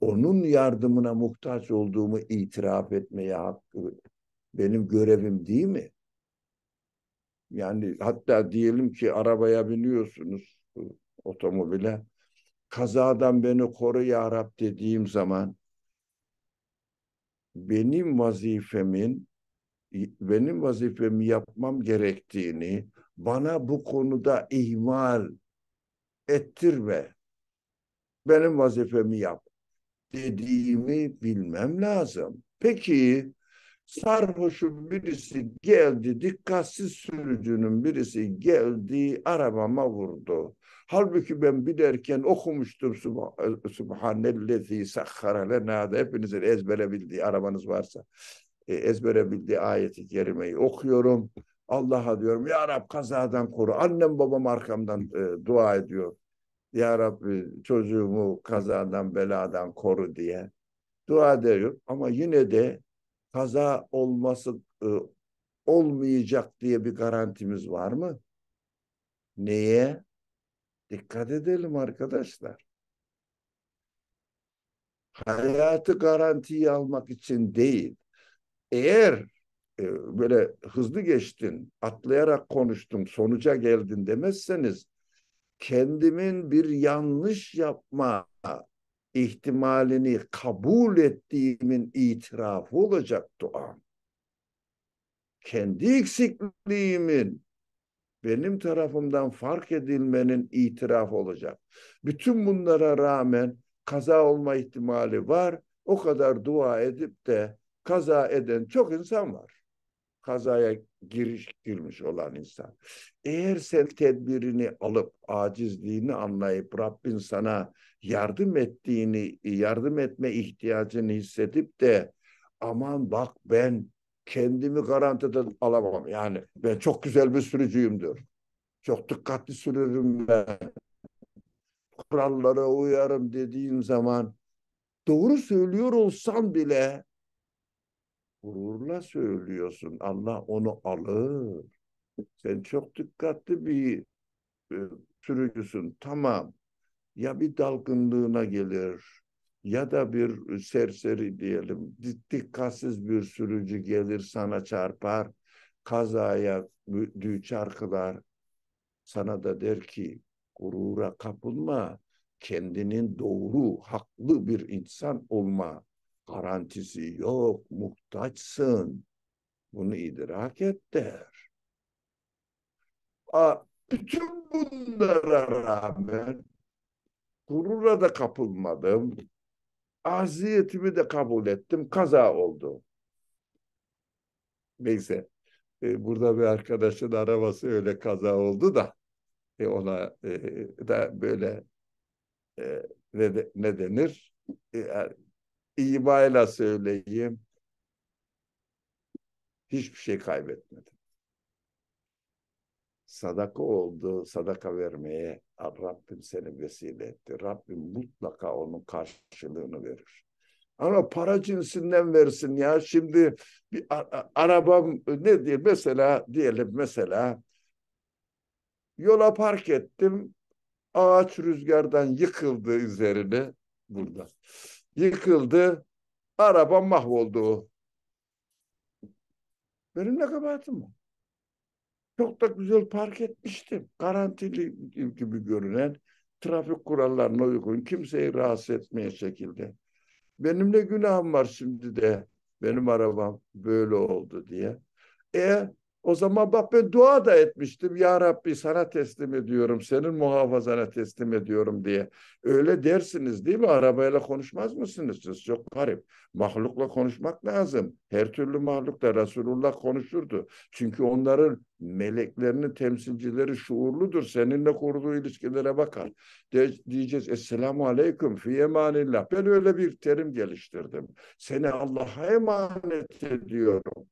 onun yardımına muhtaç olduğumu itiraf etmeye hakkı benim görevim değil mi? Yani hatta diyelim ki arabaya biniyorsunuz otomobile. Kazadan beni koru ya Rab dediğim zaman benim vazifemin benim vazifemi yapmam gerektiğini bana bu konuda ihmal ettirme. Benim vazifemi yap dediğimi bilmem lazım. Peki sarhoşun birisi geldi, dikkatsiz sürücünün birisi geldi, arabama vurdu. Halbuki ben bilerken okumuştum Subhanellezi sakhara lena da hepinizin ezbere bildiği arabanız varsa e, ezbere bildiği ayeti kerimeyi okuyorum. Allah'a diyorum ya Rab kazadan koru. Annem babam arkamdan e, dua ediyor. Ya Rabbi çocuğumu kazadan beladan koru diye dua ediyor. Ama yine de kaza olması e, olmayacak diye bir garantimiz var mı? Neye? Dikkat edelim arkadaşlar. Hayatı garantiye almak için değil. Eğer e, böyle hızlı geçtin, atlayarak konuştun, sonuca geldin demezseniz kendimin bir yanlış yapma ihtimalini kabul ettiğimin itirafı olacak dua. Kendi eksikliğimin benim tarafımdan fark edilmenin itirafı olacak. Bütün bunlara rağmen kaza olma ihtimali var. O kadar dua edip de kaza eden çok insan var kazaya giriş girmiş olan insan. Eğer sen tedbirini alıp acizliğini anlayıp Rabbin sana yardım ettiğini, yardım etme ihtiyacını hissedip de aman bak ben kendimi garantide alamam. Yani ben çok güzel bir sürücüyümdür. Çok dikkatli sürürüm ben. Kurallara uyarım dediğin zaman doğru söylüyor olsam bile gururla söylüyorsun. Allah onu alır. Sen çok dikkatli bir e, sürücüsün. Tamam. Ya bir dalgınlığına gelir ya da bir serseri diyelim dikkatsiz bir sürücü gelir sana çarpar kazaya düçar kılar sana da der ki gurura kapılma kendinin doğru haklı bir insan olma garantisi yok, muhtaçsın. Bunu idrak et der. A, bütün bunlara rağmen gurura da kapılmadım. Aziyetimi de kabul ettim. Kaza oldu. Neyse. E, burada bir arkadaşın arabası öyle kaza oldu da e, ona e, da böyle e, ne, ne denir? E, imayla söyleyeyim. Hiçbir şey kaybetmedim. Sadaka oldu, sadaka vermeye Rabbim seni vesile etti. Rabbim mutlaka onun karşılığını verir. Ama para cinsinden versin ya. Şimdi bir arabam ne diye mesela diyelim mesela yola park ettim. Ağaç rüzgardan yıkıldı üzerine burada yıkıldı. Araba mahvoldu. Benim ne kabahatim var? Çok da güzel park etmiştim. Garantili gibi görünen trafik kurallarına uygun kimseyi rahatsız etmeye şekilde. Benim ne günahım var şimdi de benim arabam böyle oldu diye. E O zaman bak ben dua da etmiştim. Ya Rabbi sana teslim ediyorum, senin muhafazana teslim ediyorum diye. Öyle dersiniz değil mi? Arabayla konuşmaz mısınız siz? Çok garip. Mahlukla konuşmak lazım. Her türlü mahlukla Resulullah konuşurdu. Çünkü onların meleklerinin temsilcileri şuurludur. Seninle kurduğu ilişkilere bakar. De, diyeceğiz Esselamu Aleyküm fi emanillah. Ben öyle bir terim geliştirdim. Seni Allah'a emanet ediyorum.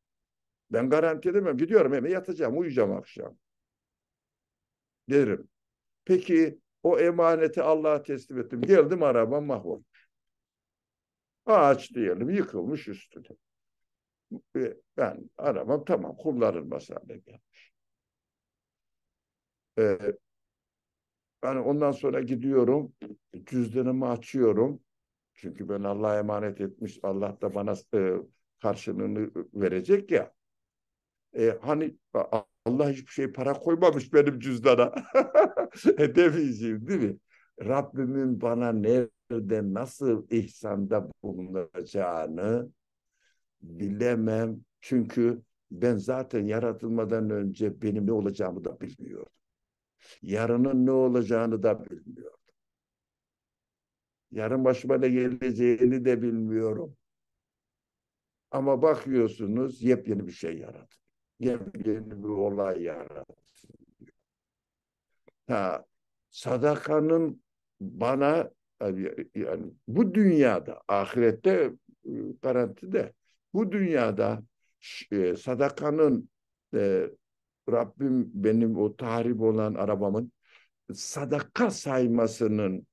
Ben garanti edemem. Gidiyorum eve yatacağım, uyuyacağım akşam. Derim. Peki o emaneti Allah'a teslim ettim. Geldim arabam mahvolmuş. Ağaç diyelim yıkılmış üstüne. Ben arabam tamam kullanılmaz hale gelmiş. Ee, yani ondan sonra gidiyorum cüzdanımı açıyorum. Çünkü ben Allah'a emanet etmiş. Allah da bana e, karşılığını verecek ya. E, hani Allah hiçbir şey para koymamış benim cüzdana. Demeyeceğim değil mi? Rabbimin bana nerede nasıl ihsanda bulunacağını bilemem. Çünkü ben zaten yaratılmadan önce benim ne olacağımı da bilmiyordum. Yarının ne olacağını da bilmiyordum. Yarın başıma ne geleceğini de bilmiyorum. Ama bakıyorsunuz yepyeni bir şey yarattı yepyeni bir olay yarattı. Ha, sadakanın bana yani bu dünyada, ahirette e, garantide bu dünyada e, sadakanın e, Rabbim benim o tahrip olan arabamın sadaka saymasının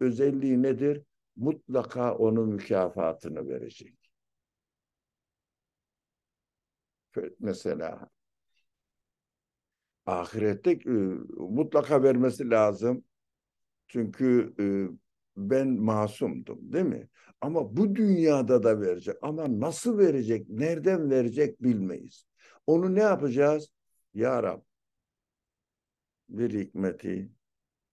özelliği nedir? Mutlaka onun mükafatını verecek. Mesela ahirette e, mutlaka vermesi lazım. Çünkü e, ben masumdum değil mi? Ama bu dünyada da verecek. Ama nasıl verecek, nereden verecek bilmeyiz. Onu ne yapacağız? Ya Rab bir hikmeti,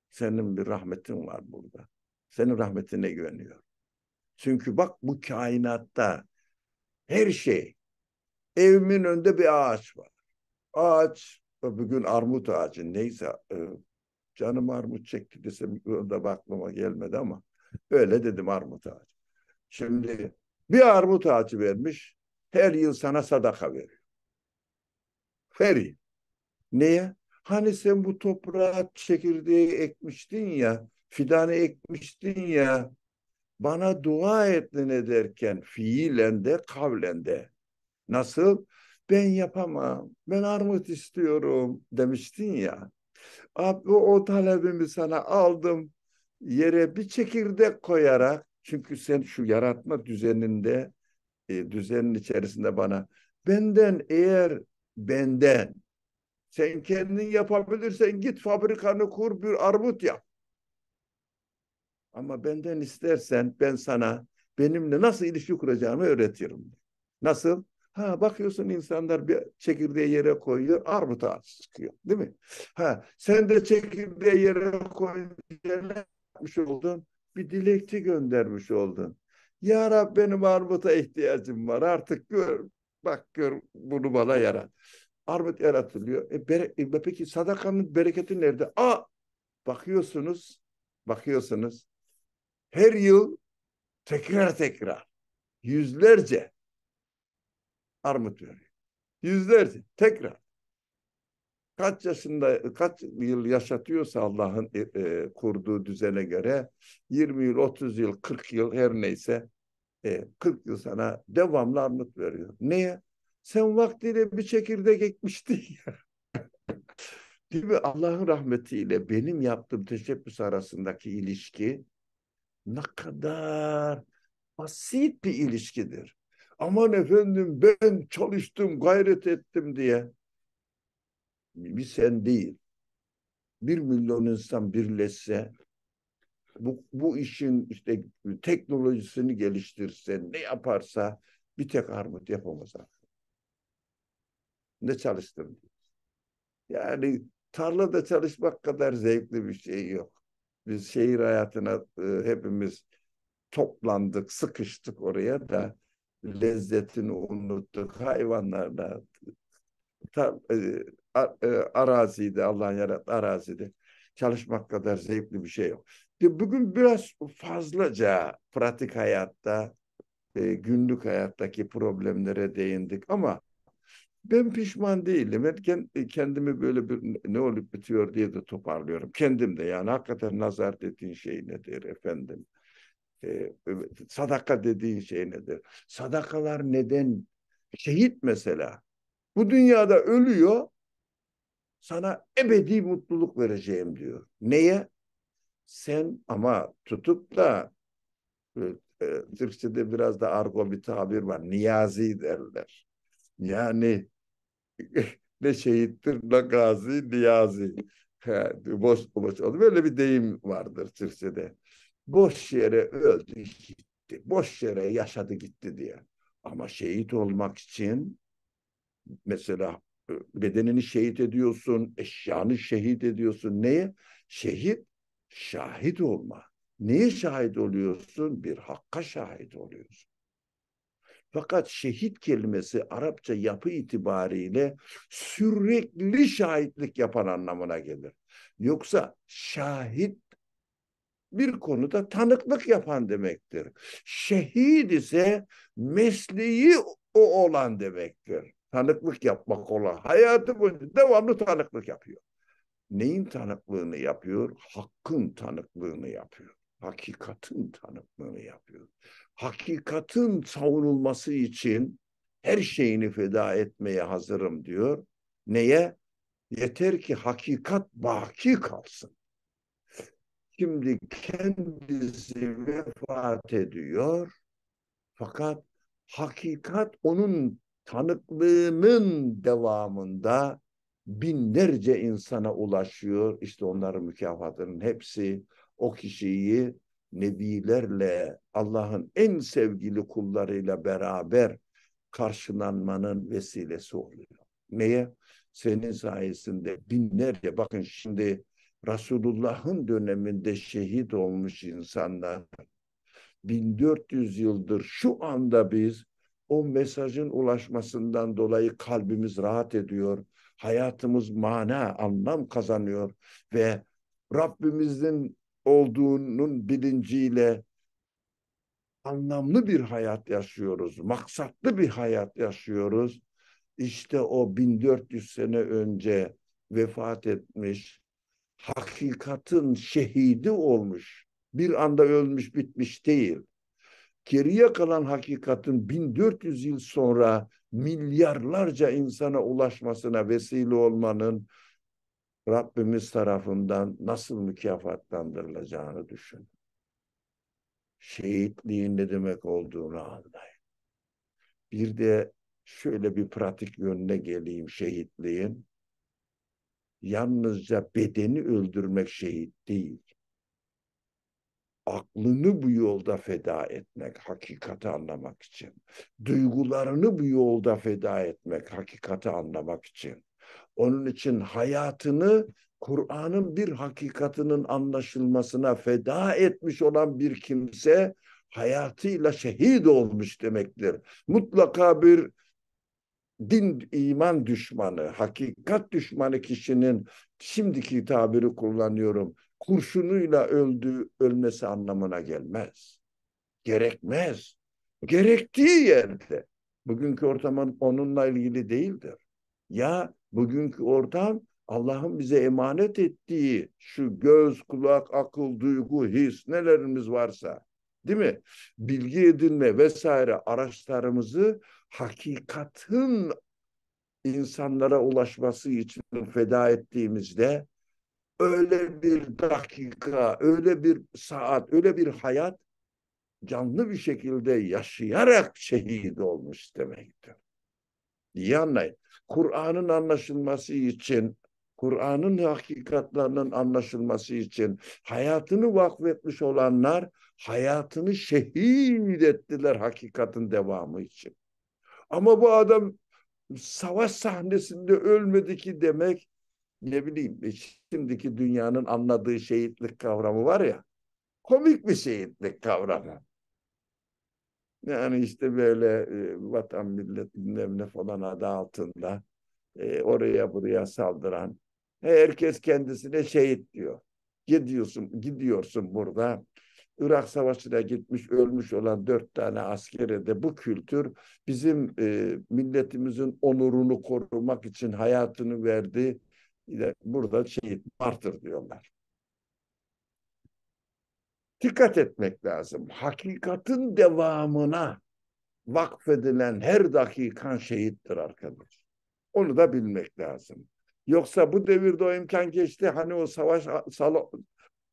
senin bir rahmetin var burada. Senin rahmetine güveniyor. Çünkü bak bu kainatta her şey Evimin önünde bir ağaç var. Ağaç, bugün armut ağacı neyse e, canım armut çekti desem da aklıma gelmedi ama öyle dedim armut ağacı. Şimdi bir armut ağacı vermiş, her yıl sana sadaka veriyor. Her yıl. Niye? Hani sen bu toprağa çekirdeği ekmiştin ya, fidanı ekmiştin ya, bana dua ettin ederken fiilen de kavlen de Nasıl? Ben yapamam, ben armut istiyorum demiştin ya. Abi o talebimi sana aldım, yere bir çekirdek koyarak, çünkü sen şu yaratma düzeninde, e, düzenin içerisinde bana, benden eğer benden, sen kendin yapabilirsen git fabrikanı kur bir armut yap. Ama benden istersen ben sana benimle nasıl ilişki kuracağımı öğretirim. Nasıl? Ha bakıyorsun insanlar bir çekirdeği yere koyuyor, armut ağacı çıkıyor. Değil mi? Ha sen de çekirdeği yere yapmış oldun? Bir dilekçe göndermiş oldun. Ya Rab benim armuta ihtiyacım var. Artık gör, bak gör bunu bana yarat. Armut yaratılıyor. E, bere, e, peki sadakanın bereketi nerede? Aa bakıyorsunuz, bakıyorsunuz. Her yıl tekrar tekrar yüzlerce armut veriyor. Yüzlerce tekrar. Kaç yaşında, kaç yıl yaşatıyorsa Allah'ın e, e, kurduğu düzene göre 20 yıl, 30 yıl, 40 yıl her neyse e, 40 yıl sana devamlı armut veriyor. Niye? Sen vaktiyle bir çekirdek ekmiştin ya. Değil mi? Allah'ın rahmetiyle benim yaptığım teşebbüs arasındaki ilişki ne kadar basit bir ilişkidir aman efendim ben çalıştım, gayret ettim diye. Bir sen değil. Bir milyon insan birleşse bu, bu işin işte teknolojisini geliştirse ne yaparsa bir tek armut yapamaz. Ne çalıştım. Yani tarlada çalışmak kadar zevkli bir şey yok. Biz şehir hayatına e, hepimiz toplandık, sıkıştık oraya da lezzetini unuttuk. Hayvanlarla ta, e, e, arazide, Allah'ın yarattığı arazide çalışmak kadar zevkli bir şey yok. Bugün biraz fazlaca pratik hayatta, e, günlük hayattaki problemlere değindik ama ben pişman değilim. Ben kend- kendimi böyle bir ne olup bitiyor diye de toparlıyorum. Kendim de yani hakikaten nazar dediğin şey nedir efendim? Ee, sadaka dediğin şey nedir? Sadakalar neden? Şehit mesela. Bu dünyada ölüyor. Sana ebedi mutluluk vereceğim diyor. Neye? Sen ama tutup da e, e, Türkçe'de biraz da argo bir tabir var. Niyazi derler. Yani ne şehittir ne gazi niyazi. He, boş boş oldu. Böyle bir deyim vardır Türkçe'de. Boş yere öldü gitti. Boş yere yaşadı gitti diye. Ama şehit olmak için mesela e, bedenini şehit ediyorsun, eşyanı şehit ediyorsun. Neye? Şehit, şahit olma. Neye şahit oluyorsun? Bir hakka şahit oluyorsun. Fakat şehit kelimesi Arapça yapı itibariyle sürekli şahitlik yapan anlamına gelir. Yoksa şahit bir konuda tanıklık yapan demektir. Şehit ise mesleği o olan demektir. Tanıklık yapmak olan. Hayatı boyunca devamlı tanıklık yapıyor. Neyin tanıklığını yapıyor? Hakkın tanıklığını yapıyor. Hakikatin tanıklığını yapıyor. Hakikatin savunulması için her şeyini feda etmeye hazırım diyor. Neye? Yeter ki hakikat baki kalsın. Şimdi kendisi vefat ediyor. Fakat hakikat onun tanıklığının devamında binlerce insana ulaşıyor. İşte onların mükafatının hepsi o kişiyi nebilerle Allah'ın en sevgili kullarıyla beraber karşılanmanın vesilesi oluyor. Neye? Senin sayesinde binlerce bakın şimdi Resulullah'ın döneminde şehit olmuş insanlar 1400 yıldır şu anda biz o mesajın ulaşmasından dolayı kalbimiz rahat ediyor. Hayatımız mana, anlam kazanıyor ve Rabbimizin olduğunun bilinciyle anlamlı bir hayat yaşıyoruz. Maksatlı bir hayat yaşıyoruz. İşte o 1400 sene önce vefat etmiş, hakikatin şehidi olmuş, bir anda ölmüş bitmiş değil. Geriye kalan hakikatin 1400 yıl sonra milyarlarca insana ulaşmasına vesile olmanın Rabbimiz tarafından nasıl mükafatlandırılacağını düşün. Şehitliğin ne demek olduğunu anlayın. Bir de şöyle bir pratik yönüne geleyim şehitliğin. Yalnızca bedeni öldürmek şehit değil. Aklını bu yolda feda etmek, hakikati anlamak için. Duygularını bu yolda feda etmek, hakikati anlamak için. Onun için hayatını Kur'an'ın bir hakikatinin anlaşılmasına feda etmiş olan bir kimse hayatıyla şehit olmuş demektir. Mutlaka bir din iman düşmanı, hakikat düşmanı kişinin şimdiki tabiri kullanıyorum. Kurşunuyla öldü, ölmesi anlamına gelmez. Gerekmez. Gerektiği yerde. Bugünkü ortam onunla ilgili değildir. Ya bugünkü ortam Allah'ın bize emanet ettiği şu göz, kulak, akıl, duygu, his nelerimiz varsa değil mi? Bilgi edinme vesaire araçlarımızı hakikatin insanlara ulaşması için feda ettiğimizde öyle bir dakika, öyle bir saat, öyle bir hayat canlı bir şekilde yaşayarak şehit olmuş demektir. İyi anlayın. Kur'an'ın anlaşılması için, Kur'an'ın hakikatlerinin anlaşılması için hayatını vakfetmiş olanlar hayatını şehit ettiler hakikatin devamı için. Ama bu adam savaş sahnesinde ölmedi ki demek ne bileyim e, şimdiki dünyanın anladığı şehitlik kavramı var ya komik bir şehitlik kavramı. Yani işte böyle e, vatan millet bilmem falan adı altında e, oraya buraya saldıran. Herkes kendisine şehit diyor. Gidiyorsun, gidiyorsun burada. Irak Savaşı'na gitmiş, ölmüş olan dört tane askere de bu kültür bizim e, milletimizin onurunu korumak için hayatını verdi. Burada şehit martır diyorlar. Dikkat etmek lazım. Hakikatin devamına vakfedilen her dakikan şehittir arkadaş. Onu da bilmek lazım. Yoksa bu devirde o imkan geçti. Hani o savaş sal,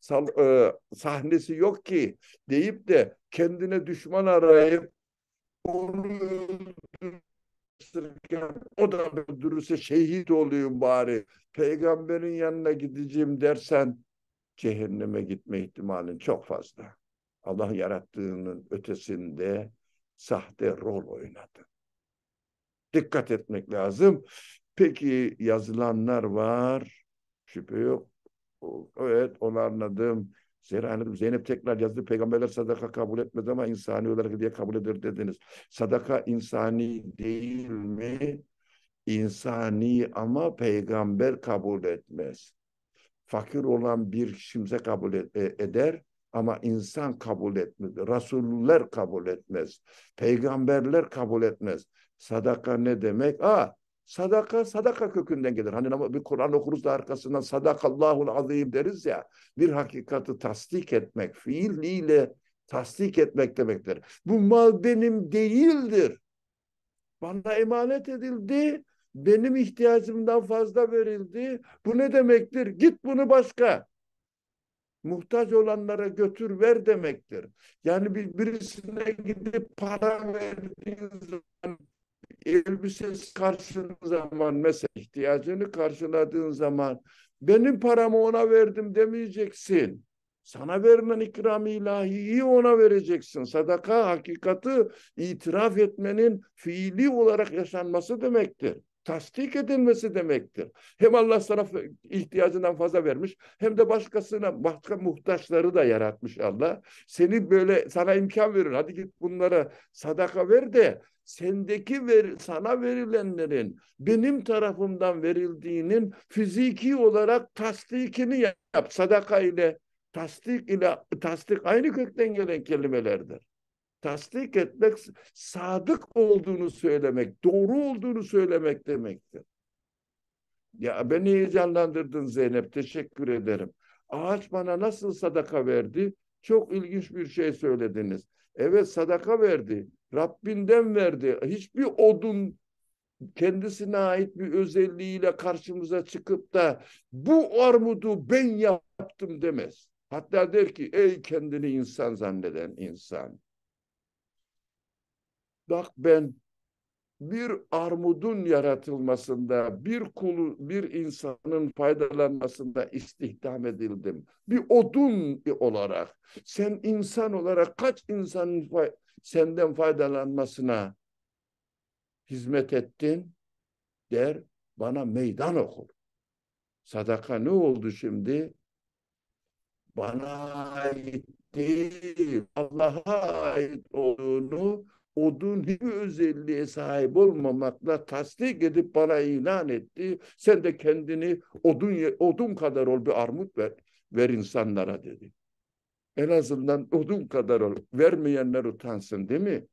sal, e, sahnesi yok ki deyip de kendine düşman arayıp onu o da öldürürse şehit olayım bari. Peygamberin yanına gideceğim dersen cehenneme gitme ihtimalin çok fazla. Allah yarattığının ötesinde sahte rol oynadı. Dikkat etmek lazım. Peki yazılanlar var. Şüphe yok. Evet onu anladım. Anladım. Zeynep tekrar yazdı. Peygamberler sadaka kabul etmez ama insani olarak diye kabul eder dediniz. Sadaka insani değil mi? İnsani ama peygamber kabul etmez. Fakir olan bir kimse kabul e, eder ama insan kabul etmez. Rasuller kabul etmez. Peygamberler kabul etmez. Sadaka ne demek? Aa, sadaka sadaka kökünden gelir. Hani bir Kur'an okuruz da arkasından sadakallahul azim deriz ya. Bir hakikati tasdik etmek, fiiliyle tasdik etmek demektir. Bu mal benim değildir. Bana emanet edildi. Benim ihtiyacımdan fazla verildi. Bu ne demektir? Git bunu başka muhtaç olanlara götür ver demektir. Yani bir, birisine gidip para verdiğin zaman elbisesi karşın zaman mesela ihtiyacını karşıladığın zaman benim paramı ona verdim demeyeceksin. Sana verilen ikram ilahiyi ona vereceksin. Sadaka hakikati itiraf etmenin fiili olarak yaşanması demektir tasdik edilmesi demektir. Hem Allah sana ihtiyacından fazla vermiş hem de başkasına başka muhtaçları da yaratmış Allah. Seni böyle sana imkan verir. Hadi git bunlara sadaka ver de sendeki ver, sana verilenlerin benim tarafımdan verildiğinin fiziki olarak tasdikini yap. Sadaka ile tasdik ile tasdik aynı kökten gelen kelimelerdir tasdik etmek sadık olduğunu söylemek, doğru olduğunu söylemek demektir. Ya beni heyecanlandırdın Zeynep, teşekkür ederim. Ağaç bana nasıl sadaka verdi? Çok ilginç bir şey söylediniz. Evet sadaka verdi. Rabbinden verdi. Hiçbir odun kendisine ait bir özelliğiyle karşımıza çıkıp da bu armudu ben yaptım demez. Hatta der ki ey kendini insan zanneden insan. Bak ben bir armudun yaratılmasında, bir kulu, bir insanın faydalanmasında istihdam edildim. Bir odun olarak, sen insan olarak kaç insanın fay senden faydalanmasına hizmet ettin der, bana meydan okur. Sadaka ne oldu şimdi? Bana ait değil, Allah'a ait olduğunu odun hiçbir özelliğe sahip olmamakla tasdik edip bana ilan etti. Sen de kendini odun odun kadar ol bir armut ver, ver insanlara dedi. En azından odun kadar ol. Vermeyenler utansın değil mi?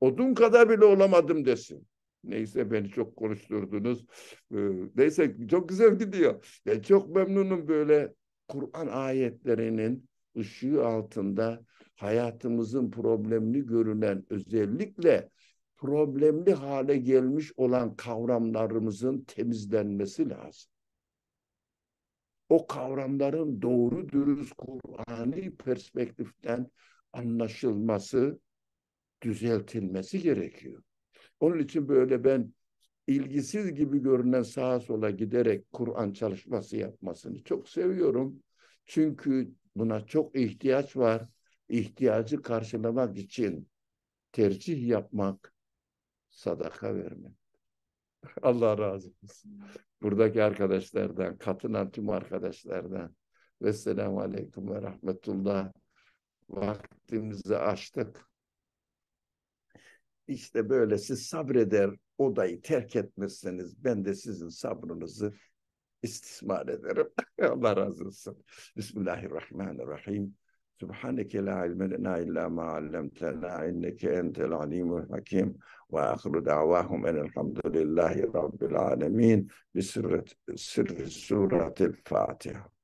Odun kadar bile olamadım desin. Neyse beni çok konuşturdunuz. Ee, neyse çok güzel gidiyor. Ben çok memnunum böyle Kur'an ayetlerinin ışığı altında hayatımızın problemli görünen özellikle problemli hale gelmiş olan kavramlarımızın temizlenmesi lazım. O kavramların doğru dürüst Kur'an'i perspektiften anlaşılması, düzeltilmesi gerekiyor. Onun için böyle ben ilgisiz gibi görünen sağa sola giderek Kur'an çalışması yapmasını çok seviyorum. Çünkü buna çok ihtiyaç var ihtiyacı karşılamak için tercih yapmak, sadaka vermek. Allah razı olsun. Buradaki arkadaşlardan, katılan tüm arkadaşlardan. Vesselamu Aleyküm ve Rahmetullah. Vaktimizi açtık. işte böyle siz sabreder odayı terk etmezseniz ben de sizin sabrınızı istismar ederim. Allah razı olsun. Bismillahirrahmanirrahim. سبحانك لا علم لنا إلا ما علمتنا إنك أنت العليم الحكيم. وآخر دعواهم أن الحمد لله رب العالمين بسر سورة الفاتحة.